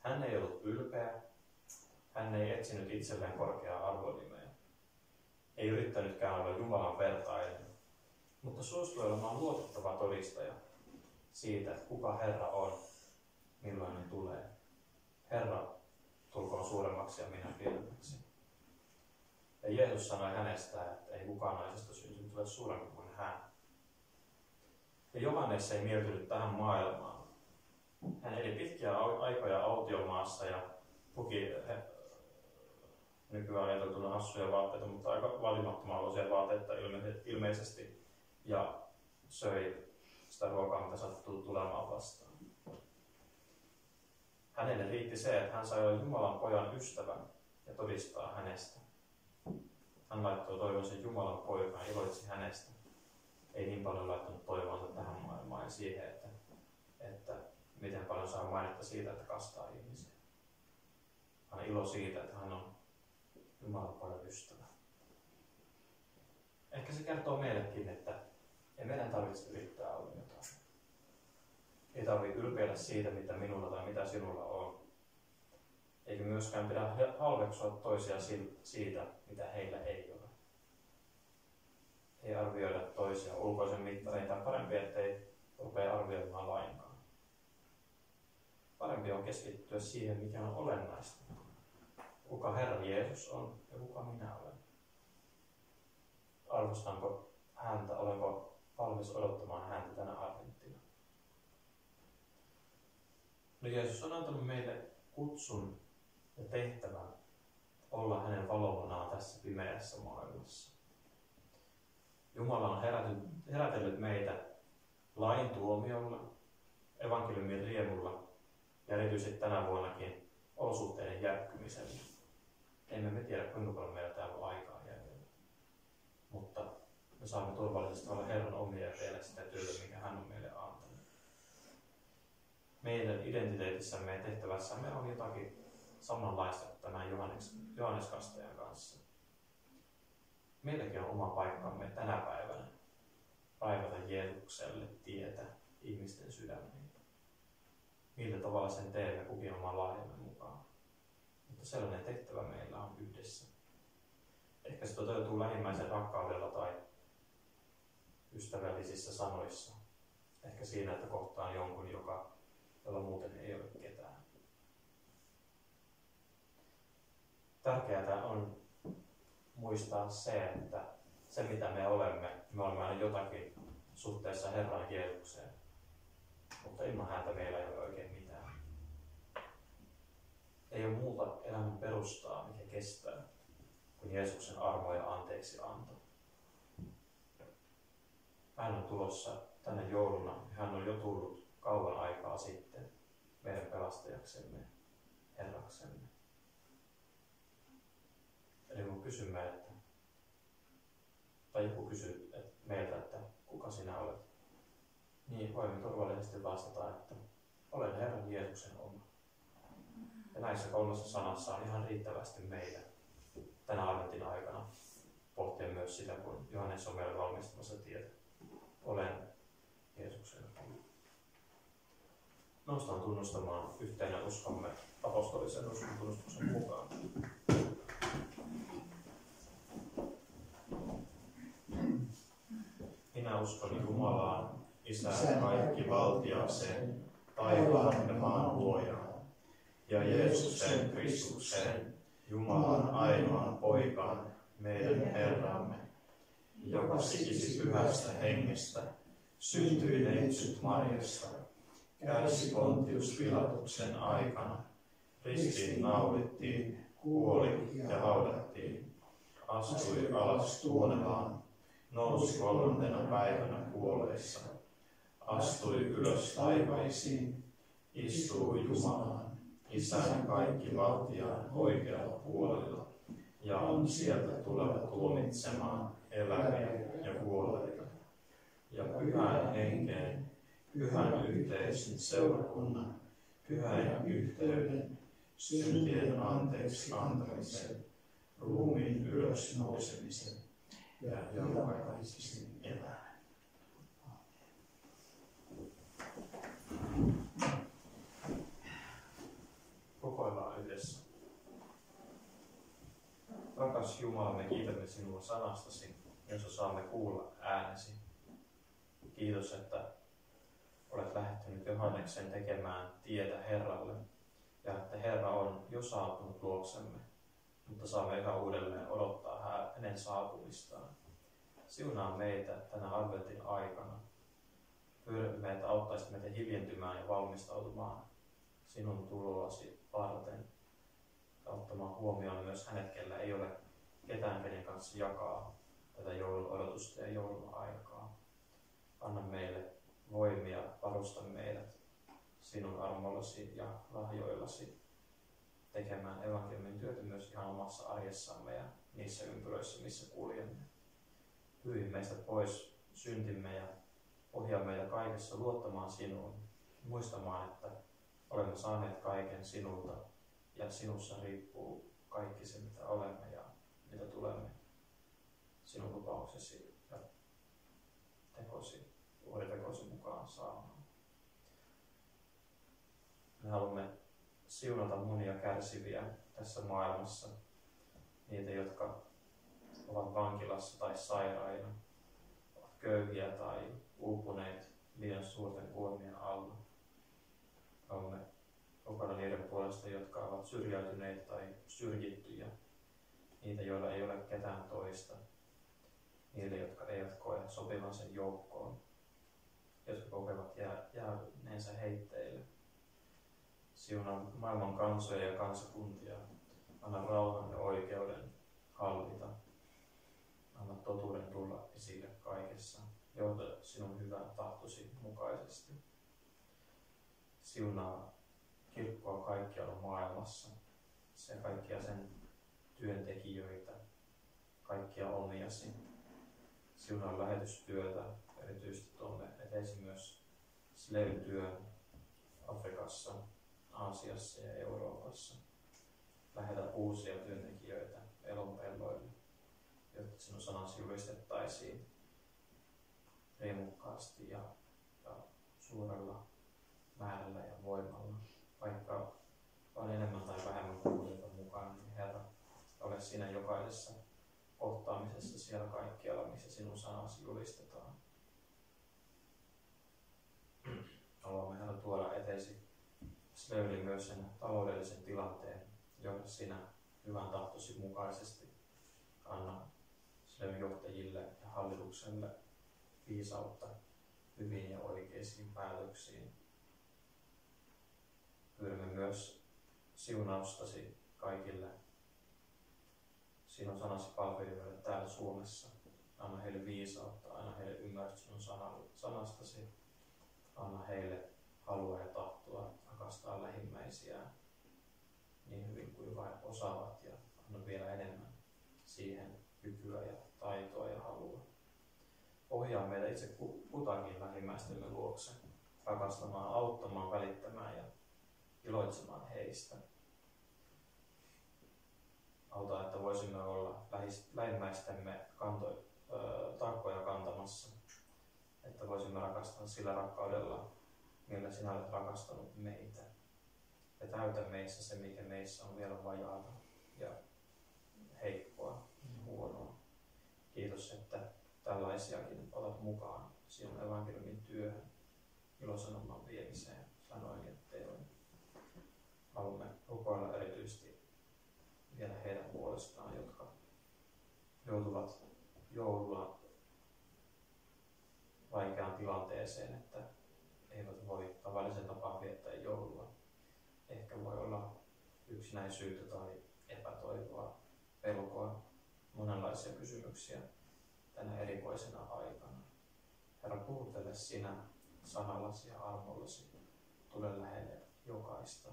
Hän ei ollut ylpeä, hän ei etsinyt itselleen korkeaa arvonimeä, ei yrittänytkään olla Jumalan vertainen, mutta suostui olemaan luotettava todistaja siitä, kuka Herra on, milloin hän tulee. Herra tulkoon suuremmaksi ja minä pienemmäksi. Ja Jeesus sanoi hänestä, että ei kukaan naisesta syntynyt ole suurempi kuin hän. Ja Johannes ei mieltynyt tähän maailmaan. Hän eli pitkiä aikoja autiomaassa ja puki nykyään ajateltuna assuja vaatteita, mutta aika valimattomalla vaatteita ilmeisesti, ja söi sitä ruokaa, mitä sattuu tulemaan vastaan. Hänelle riitti se, että hän sai olla Jumalan pojan ystävän ja todistaa hänestä. Hän laittoi toivonsa Jumalan poikaan iloitsi hänestä. Ei niin paljon laittanut toivonsa tähän maailmaan ja siihen, että, että miten paljon saa mainetta siitä, että kastaa ihmisiä. Hän ilo siitä, että hän on Jumalan pojan ystävä. Ehkä se kertoo meillekin, että ei meidän tarvitse yrittää olla jotain. Ei tarvitse ylpeillä siitä, mitä minulla tai mitä sinulla on. Eikä myöskään pidä halveksua toisia siitä, mitä heillä ei ole. Ei arvioida toisia ulkoisen mittareita. Parempi, ettei rupea arvioimaan lainkaan. Parempi on keskittyä siihen, mikä on olennaista. Kuka Herra Jeesus on ja kuka minä olen. Arvostanko häntä, olenko valmis odottamaan häntä tänä adventtina. No Jeesus on antanut meille kutsun ja tehtävän olla hänen valomonaan tässä pimeässä maailmassa. Jumala on herätellyt meitä lain tuomiolla, evankeliumin riemulla ja erityisesti tänä vuonnakin olosuhteiden järkkymisellä. Emme me tiedä, kuinka paljon meillä täällä on aikaa jäljellä. Mutta me saamme turvallisesti olla Herran omia ja tehdä sitä työtä, mikä hän on meille antanut. Meidän identiteetissämme ja tehtävässämme on jotakin samanlaista kuin tämän Johannes, Johannes Kastajan kanssa. Meilläkin on oma paikkamme tänä päivänä raivata Jeesukselle tietä ihmisten sydämiin. Millä tavalla sen teemme kukin oman lahjamme mukaan. Mutta sellainen tehtävä meillä on yhdessä. Ehkä se toteutuu lähimmäisen rakkaudella tai ystävällisissä sanoissa. Ehkä siinä, että kohtaan jonkun, joka, jolla muuten ei ole ketään. Tärkeää on muistaa se, että se mitä me olemme, me olemme aina jotakin suhteessa Herran Jeesukseen. Mutta ilman häntä meillä ei ole oikein mitään. Ei ole muuta elämän perustaa, mikä kestää, kuin Jeesuksen armo ja anteeksi anto. Hän on tulossa tänne jouluna. Hän on jo tullut kauan aikaa sitten meidän pelastajaksemme, Herraksemme. Kun kysymme, että, tai joku kysyy että meiltä, että kuka sinä olet, niin voimme turvallisesti vastata, että olen Herran Jeesuksen oma. Ja näissä kolmessa sanassa on ihan riittävästi meitä tänä adventin aikana pohtia myös sitä, kun Johannes on meille valmistamassa tietä. Olen Jeesuksen Noustaan tunnustamaan yhteinen uskomme apostolisen uskon tunnustuksen mukaan. Minä uskon Jumalaan, Isään kaikki valtiaaseen, taivaan ja maan luojaan, ja Jeesuksen Kristukseen, Jumalan ainoan poikaan, meidän Herramme, joka sikisi pyhästä hengestä, syntyi neitsyt Marjasta, kärsi Pontius Pilatuksen aikana, ristiin naulittiin, kuoli ja haudattiin, astui alas tuonevaan, nousi kolmantena päivänä kuolleissa, astui ylös taivaisiin, istuu Jumalaan, Isän kaikki valtiaan oikealla puolella, ja on sieltä tuleva tuomitsemaan eläviä ja kuolleita. Ja pyhän henkeen, pyhän yhteisen seurakunnan, pyhän yhteyden, syntien anteeksi antamisen, ruumiin ylös ja. Rukoillaan yhdessä. Rakas Jumala, me kiitämme sinua sanastasi, jossa saamme kuulla äänesi. Kiitos, että olet lähettänyt Johanneksen tekemään tietä Herralle ja että Herra on jo saapunut luoksemme, mutta saamme yhä uudelleen odottaa hänen saapumistaan. Siunaa meitä tänä adventin aikana. Pyydämme, että auttaisit meitä hiljentymään ja valmistautumaan sinun tuloasi varten. Ja ottamaan huomioon myös hänet, kellä ei ole ketään, kenen kanssa jakaa tätä joulun odotusta ja joulun aikaa. Anna meille voimia, varusta meidät sinun armollasi ja lahjoillasi tekemään evankeliumin työtä myös ihan omassa arjessamme ja niissä ympyröissä, missä kuljemme. Pyyhi meistä pois syntimme ja ohjaa meitä kaikessa luottamaan sinuun, muistamaan, että olemme saaneet kaiken sinulta ja sinussa riippuu kaikki se, mitä olemme ja mitä tulemme sinun lupauksesi ja tekosi, tekosi mukaan saamaan. Me haluamme siunata monia kärsiviä tässä maailmassa, niitä, jotka ovat vankilassa tai sairaina, ovat köyhiä tai uupuneet liian suurten kuormien alla. Olemme mukana niiden puolesta, jotka ovat syrjäytyneet tai syrjittyjä, niitä, joilla ei ole ketään toista, niille, jotka eivät koe sopivan sen joukkoon, jotka kokevat jää, jääneensä heitteille. Siunaa maailman kansoja ja kansakuntia, anna rauhan ja oikeuden hallita. Anna totuuden tulla esille kaikessa, johda sinun hyvän tahtosi mukaisesti. Siunaa kirkkoa kaikkialla maailmassa, se kaikkia sen työntekijöitä, kaikkia omiasi. Siunaa lähetystyötä, erityisesti tuonne eteisi myös Slave-työn Afrikassa, Aasiassa ja Euroopassa. Lähetä uusia työntekijöitä elonpelloille, jotta sinun sanasi julistettaisiin riemukkaasti ja, ja suurella määrällä ja voimalla vaikka on enemmän tai vähemmän kuulijoita mukana, niin Herra, ole sinä jokaisessa kohtaamisessa siellä kaikkialla, missä sinun sanasi julistetaan. Haluamme Herra tuoda eteesi Slöyli myös sen taloudellisen tilanteen, johda sinä hyvän tahtosi mukaisesti anna Slöyn johtajille ja hallitukselle viisautta hyviin ja oikeisiin päätöksiin Pyydämme myös siunaustasi kaikille sinun sanasi palvelijoille täällä Suomessa. Anna heille viisautta, anna heille ymmärrystä sinun sanastasi. Anna heille halua ja tahtoa rakastaa lähimmäisiään niin hyvin kuin vain osaavat ja anna vielä enemmän siihen kykyä ja taitoa ja halua. Ohjaa meitä itse kutakin lähimmäistemme luokse rakastamaan, auttamaan, välittämään ja iloitsemaan heistä. Auta, että voisimme olla lähimmäistemme kanto, ö, taakkoja kantamassa, että voisimme rakastaa sillä rakkaudella, millä sinä olet rakastanut meitä. Ja täytä meissä se, mikä meissä on vielä vajaata ja heikkoa huonoa. Kiitos, että tällaisiakin otat mukaan sinun evankeliumin työhön, ilosanoman viemiseen, sanoin ja teoin. Haluamme rukoilla erityisesti vielä heidän puolestaan, jotka joutuvat joulua vaikeaan tilanteeseen, tavallisen tapaan viettää joulua. Ehkä voi olla yksinäisyyttä tai epätoivoa, pelkoa, monenlaisia kysymyksiä tänä erikoisena aikana. Herra, puhuttele sinä sanallasi ja armollasi. Tule lähelle jokaista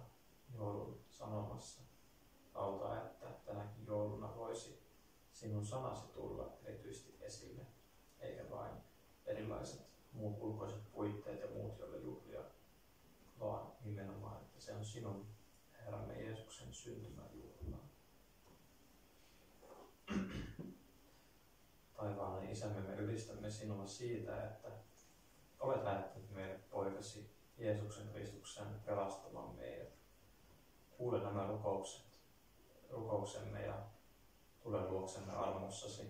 joulun sanomassa. Auta, että tänäkin jouluna voisi sinun sanasi tulla erityisesti esille, eikä vain erilaiset muut ulkoiset puitteet ja muut, joille juhlia, vaan nimenomaan, että se on sinun Herramme Jeesuksen syntymäjuhla. Taivaallinen Isämme, me ylistämme sinua siitä, että olet lähettänyt meille poikasi Jeesuksen Kristuksen pelastamaan meidät. Kuule nämä rukoukset, rukouksemme ja tule luoksemme armossasi.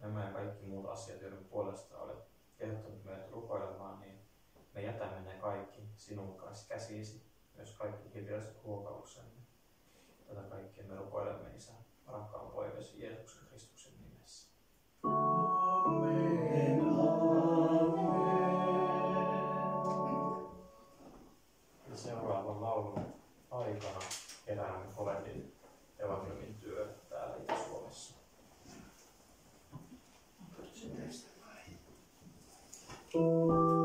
Nämä ja kaikki muut asiat, joiden puolesta olet kehottanut meidät rukoilemaan, niin me jätämme ne kaikki sinun kanssa käsisi, myös kaikki hiljaiset ruokauksemme. Tätä kaikkea me rukoilemme Isä, rakkaan poikasi Jeesuksen Kristuksen nimessä. Amen. Ja seuraavan laulun aikana keräämme Kolehdin evankeliumin työ täällä Itä-Suomessa. Amen.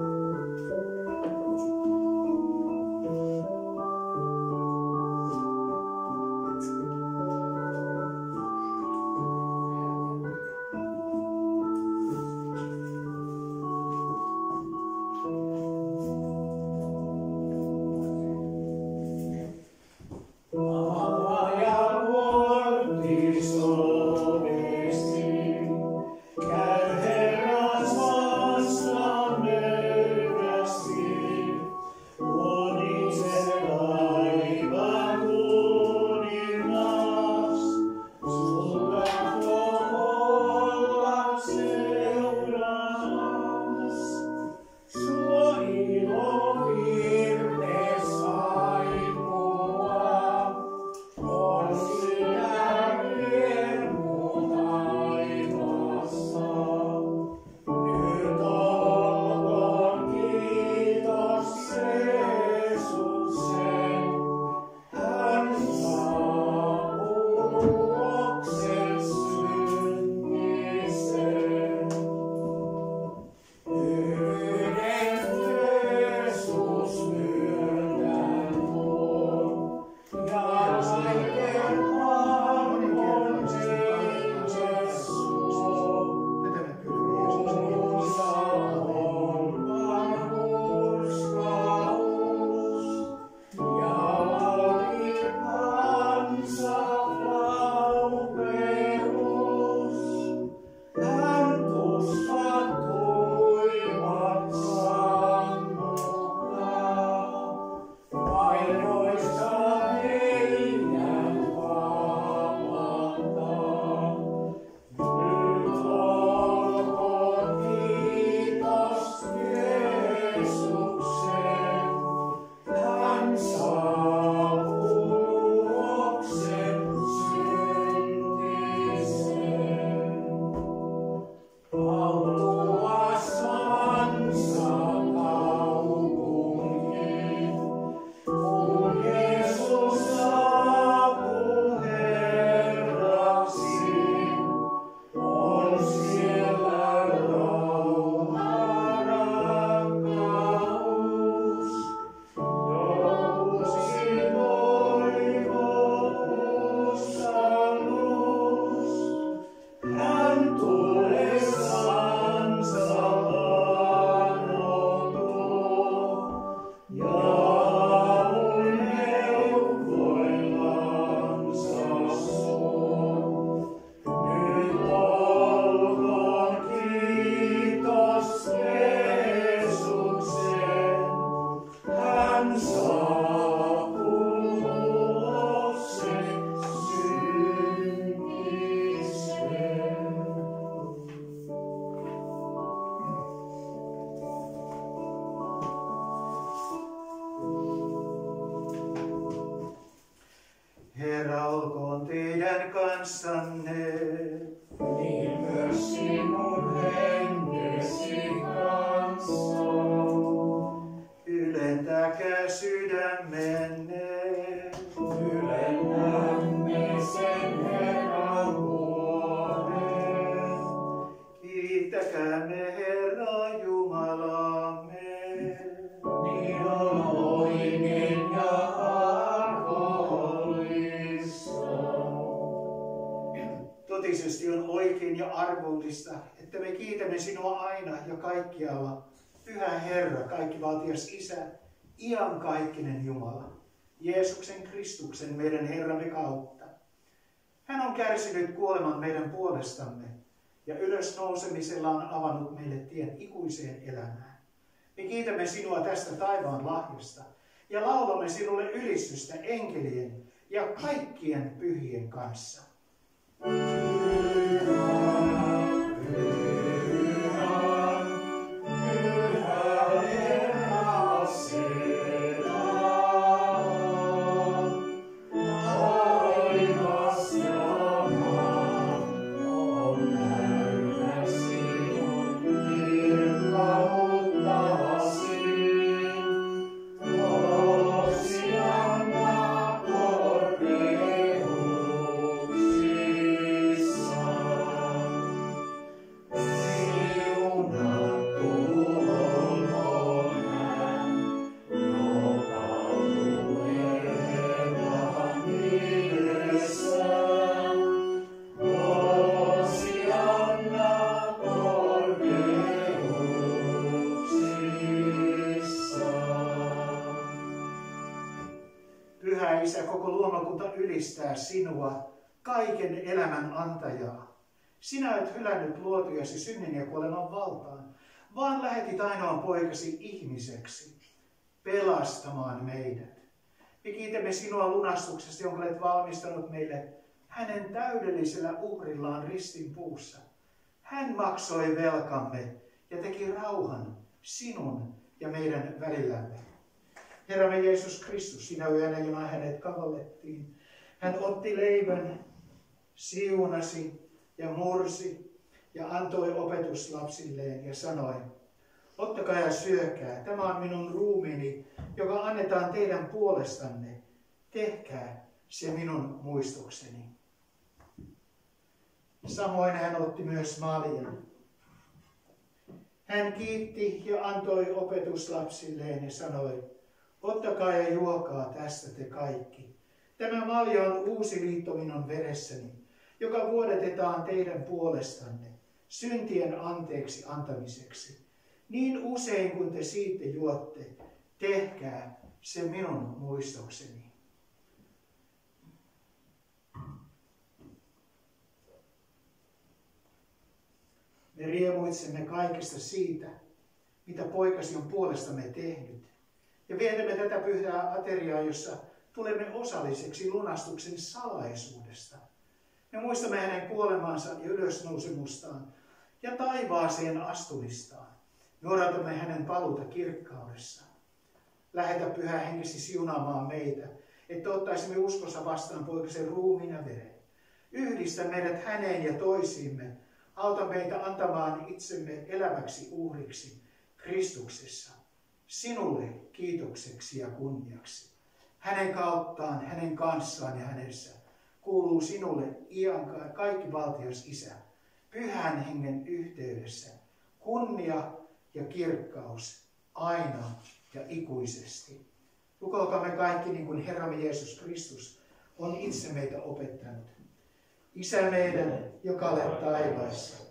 Iankaikkinen Jumala, Jeesuksen Kristuksen meidän Herramme kautta. Hän on kärsinyt kuoleman meidän puolestamme ja ylösnousemisellaan avannut meille tien ikuiseen elämään. Me kiitämme sinua tästä taivaan lahjasta ja laulamme sinulle ylistystä enkelien ja kaikkien pyhien kanssa. Pyhä luotujasi synnin ja kuoleman valtaan, vaan lähetit ainoan poikasi ihmiseksi, pelastamaan meidät. Me kiitämme sinua lunastuksesta, jonka olet valmistanut meille hänen täydellisellä uhrillaan ristin puussa. Hän maksoi velkamme ja teki rauhan sinun ja meidän välillämme. Herramme Jeesus Kristus, sinä yönä, jona hänet kavallettiin. Hän otti leivän, siunasi ja mursi ja antoi opetuslapsilleen ja sanoi, ottakaa ja syökää, tämä on minun ruumiini, joka annetaan teidän puolestanne. Tehkää se minun muistokseni. Samoin hän otti myös maljan. Hän kiitti ja antoi opetuslapsilleen ja sanoi, Ottakaa ja juokaa tästä te kaikki. Tämä malja on uusi liitto minun veressäni, joka vuodetetaan teidän puolestanne syntien anteeksi antamiseksi. Niin usein kuin te siitä juotte, tehkää se minun muistokseni. Me riemuitsemme kaikesta siitä, mitä poikasi on puolestamme tehnyt. Ja vietämme tätä pyhää ateriaa, jossa tulemme osalliseksi lunastuksen salaisuudesta. Me muistamme hänen kuolemansa ja ylösnousemustaan ja taivaaseen astumistaan. Me odotamme hänen paluuta kirkkaudessa. Lähetä pyhä henkesi siunaamaan meitä, että ottaisimme uskossa vastaan poikasen ruumiin ja veren. Yhdistä meidät häneen ja toisiimme. Auta meitä antamaan itsemme eläväksi uhriksi Kristuksessa sinulle kiitokseksi ja kunniaksi. Hänen kauttaan, hänen kanssaan ja hänessä kuuluu sinulle ian kaikki valtias Isä, pyhän hengen yhteydessä, kunnia ja kirkkaus aina ja ikuisesti. Rukoilkaamme kaikki niin kuin Herramme Jeesus Kristus on itse meitä opettanut. Isä meidän, joka olet taivaissa,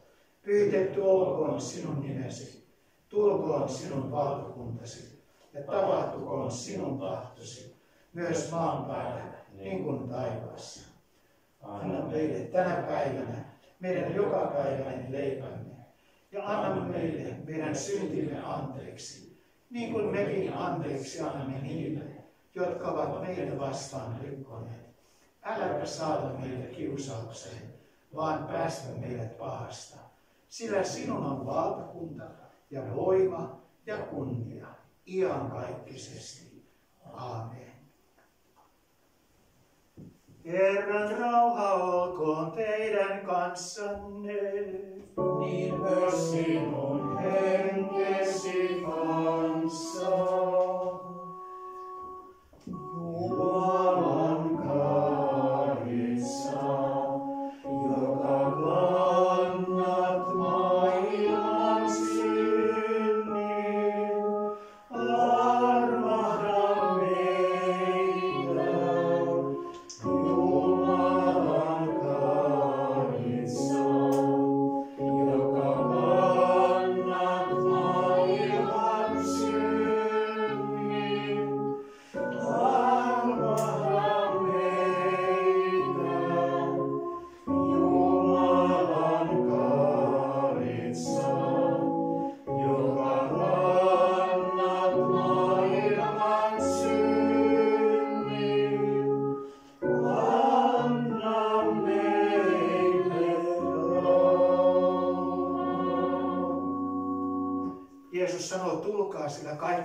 pyytetty olkoon sinun nimesi tulkoon sinun valtakuntasi ja tapahtukoon sinun tahtosi, myös maan päällä, niin kuin taivaassa. Anna meille tänä päivänä meidän jokapäiväinen leipämme ja anna meille meidän syntimme anteeksi, niin kuin mekin anteeksi annamme niille, jotka ovat meitä vastaan rikkoneet. Äläkä saata meitä kiusaukseen, vaan päästä meidät pahasta, sillä sinun on valtakunta, ja voima ja kunnia iankaikkisesti. Aamen. Herran rauha olkoon teidän kanssanne. niin myös sinun henkesi kanssa. Jumalan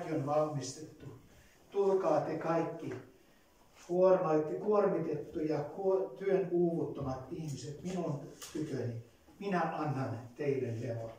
kaikki on valmistettu. Tulkaa te kaikki kuormitettu ja työn uuvuttomat ihmiset minun tyköni. Minä annan teille levon.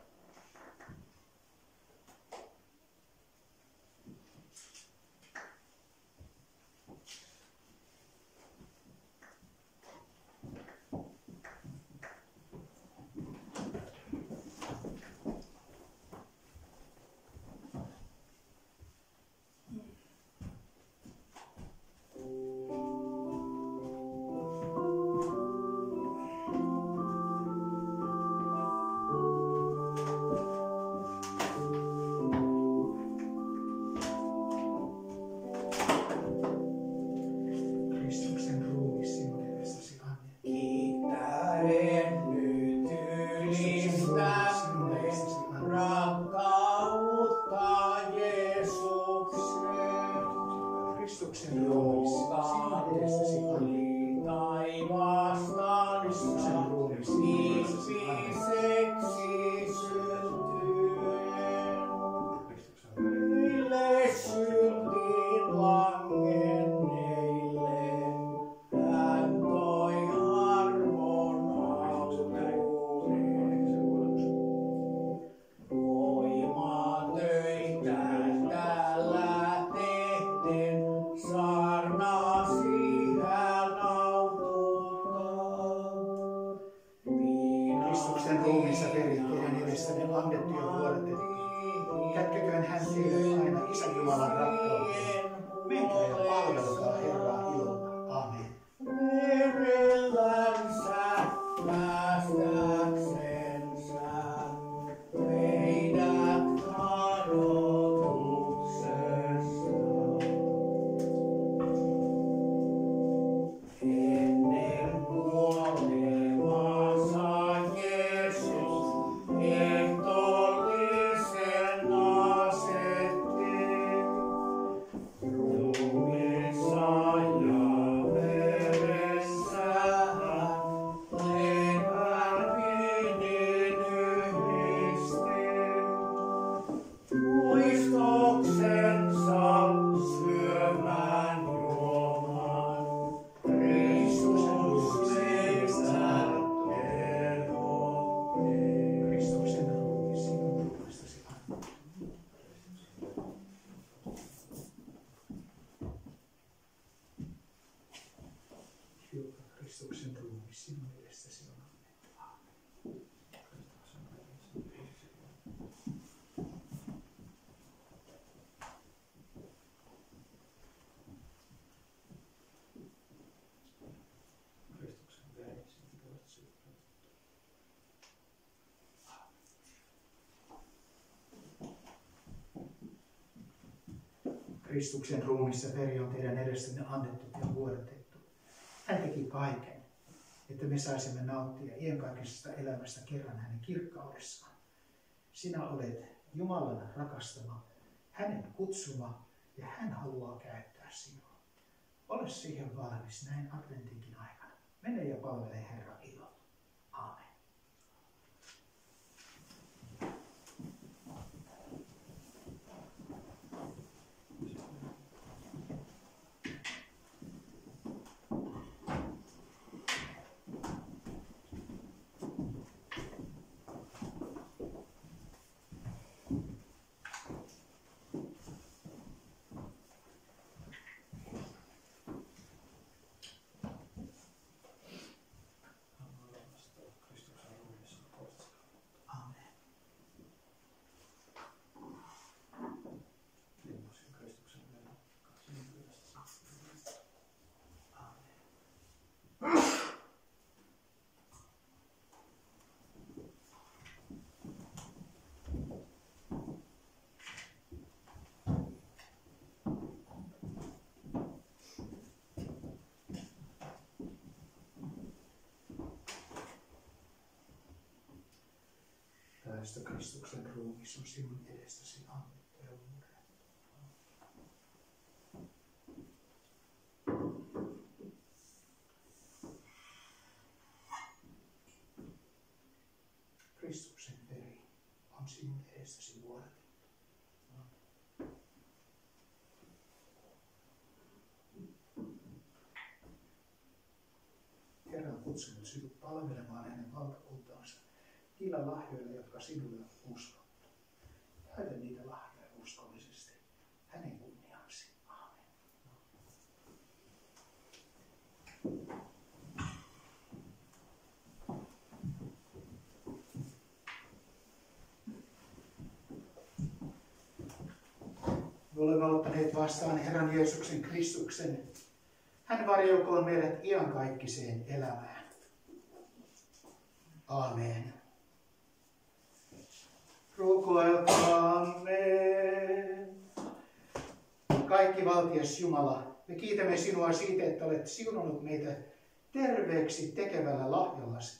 Kristuksen ruumissa veri on teidän edessänne annettu ja vuodatettu. Hän teki kaiken, että me saisimme nauttia iankaikkisesta elämästä kerran hänen kirkkaudessaan. Sinä olet Jumalan rakastama, hänen kutsuma ja hän haluaa käyttää sinua. Ole siihen valmis näin adventinkin aikana. Mene ja palvele Herra ilolla. Aamen. Puolesta Kristuksen ruumis on sinun edestäsi annettu ja. Kristuksen veri on sinun edestäsi vuodatettu. Herra on kutsunut sinut palvelemaan hänen valtakuntaansa niillä lahjoilla, jotka sinulle on uskottu. Käytä niitä lahjoja uskollisesti hänen kunniaksi. Aamen. Me olemme ottaneet vastaan Herran Jeesuksen Kristuksen. Hän varjelkoon meidät iankaikkiseen elämään. Aamen. Rukoilkaamme. Kaikki valtias Jumala, me kiitämme sinua siitä, että olet siunannut meitä terveeksi tekevällä lahjallasi.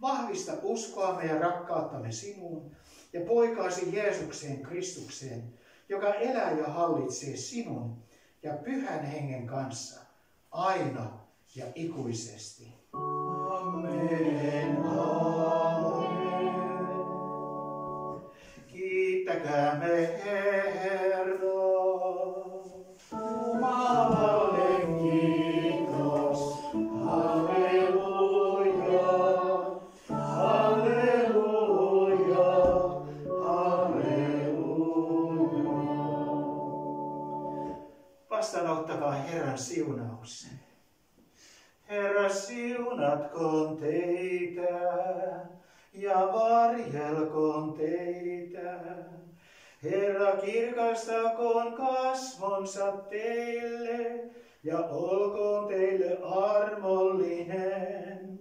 Vahvista uskoamme ja rakkauttamme sinuun ja poikaasi Jeesukseen Kristukseen, joka elää ja hallitsee sinun ja pyhän hengen kanssa aina ja ikuisesti. Amen. Amen. Amen. Herra kirkastakoon kasvonsa teille ja olkoon teille armollinen.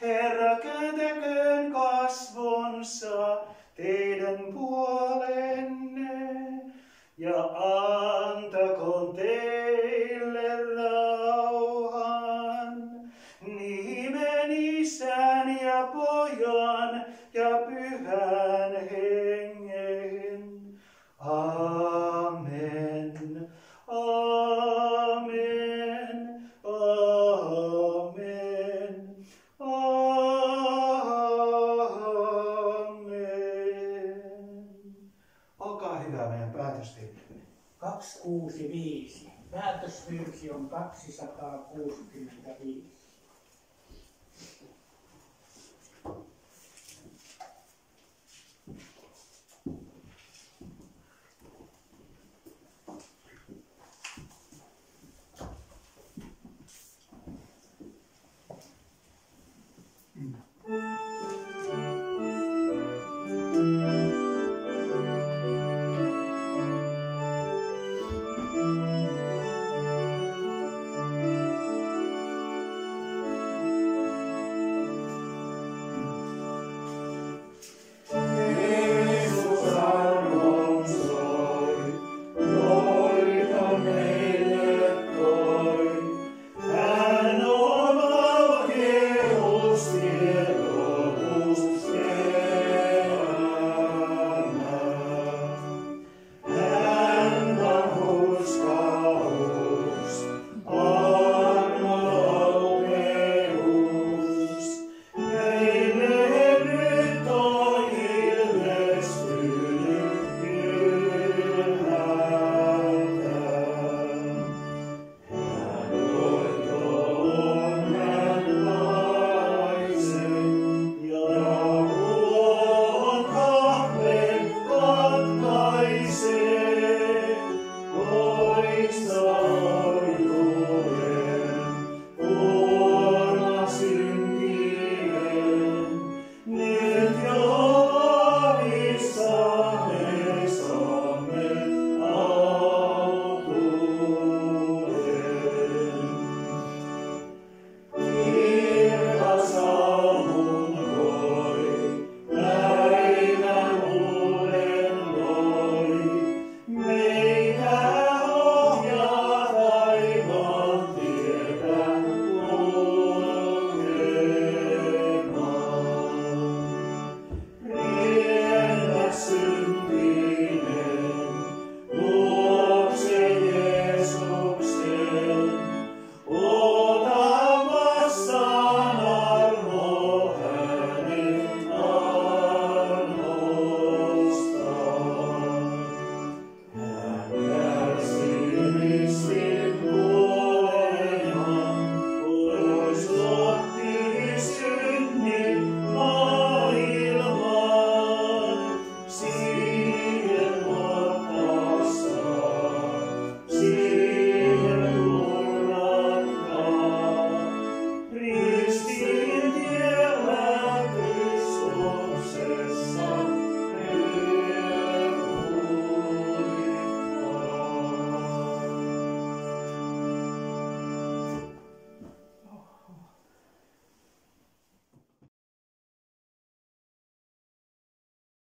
Herra kääntäköön kasvonsa teidän puolenne ja antakoon хуже.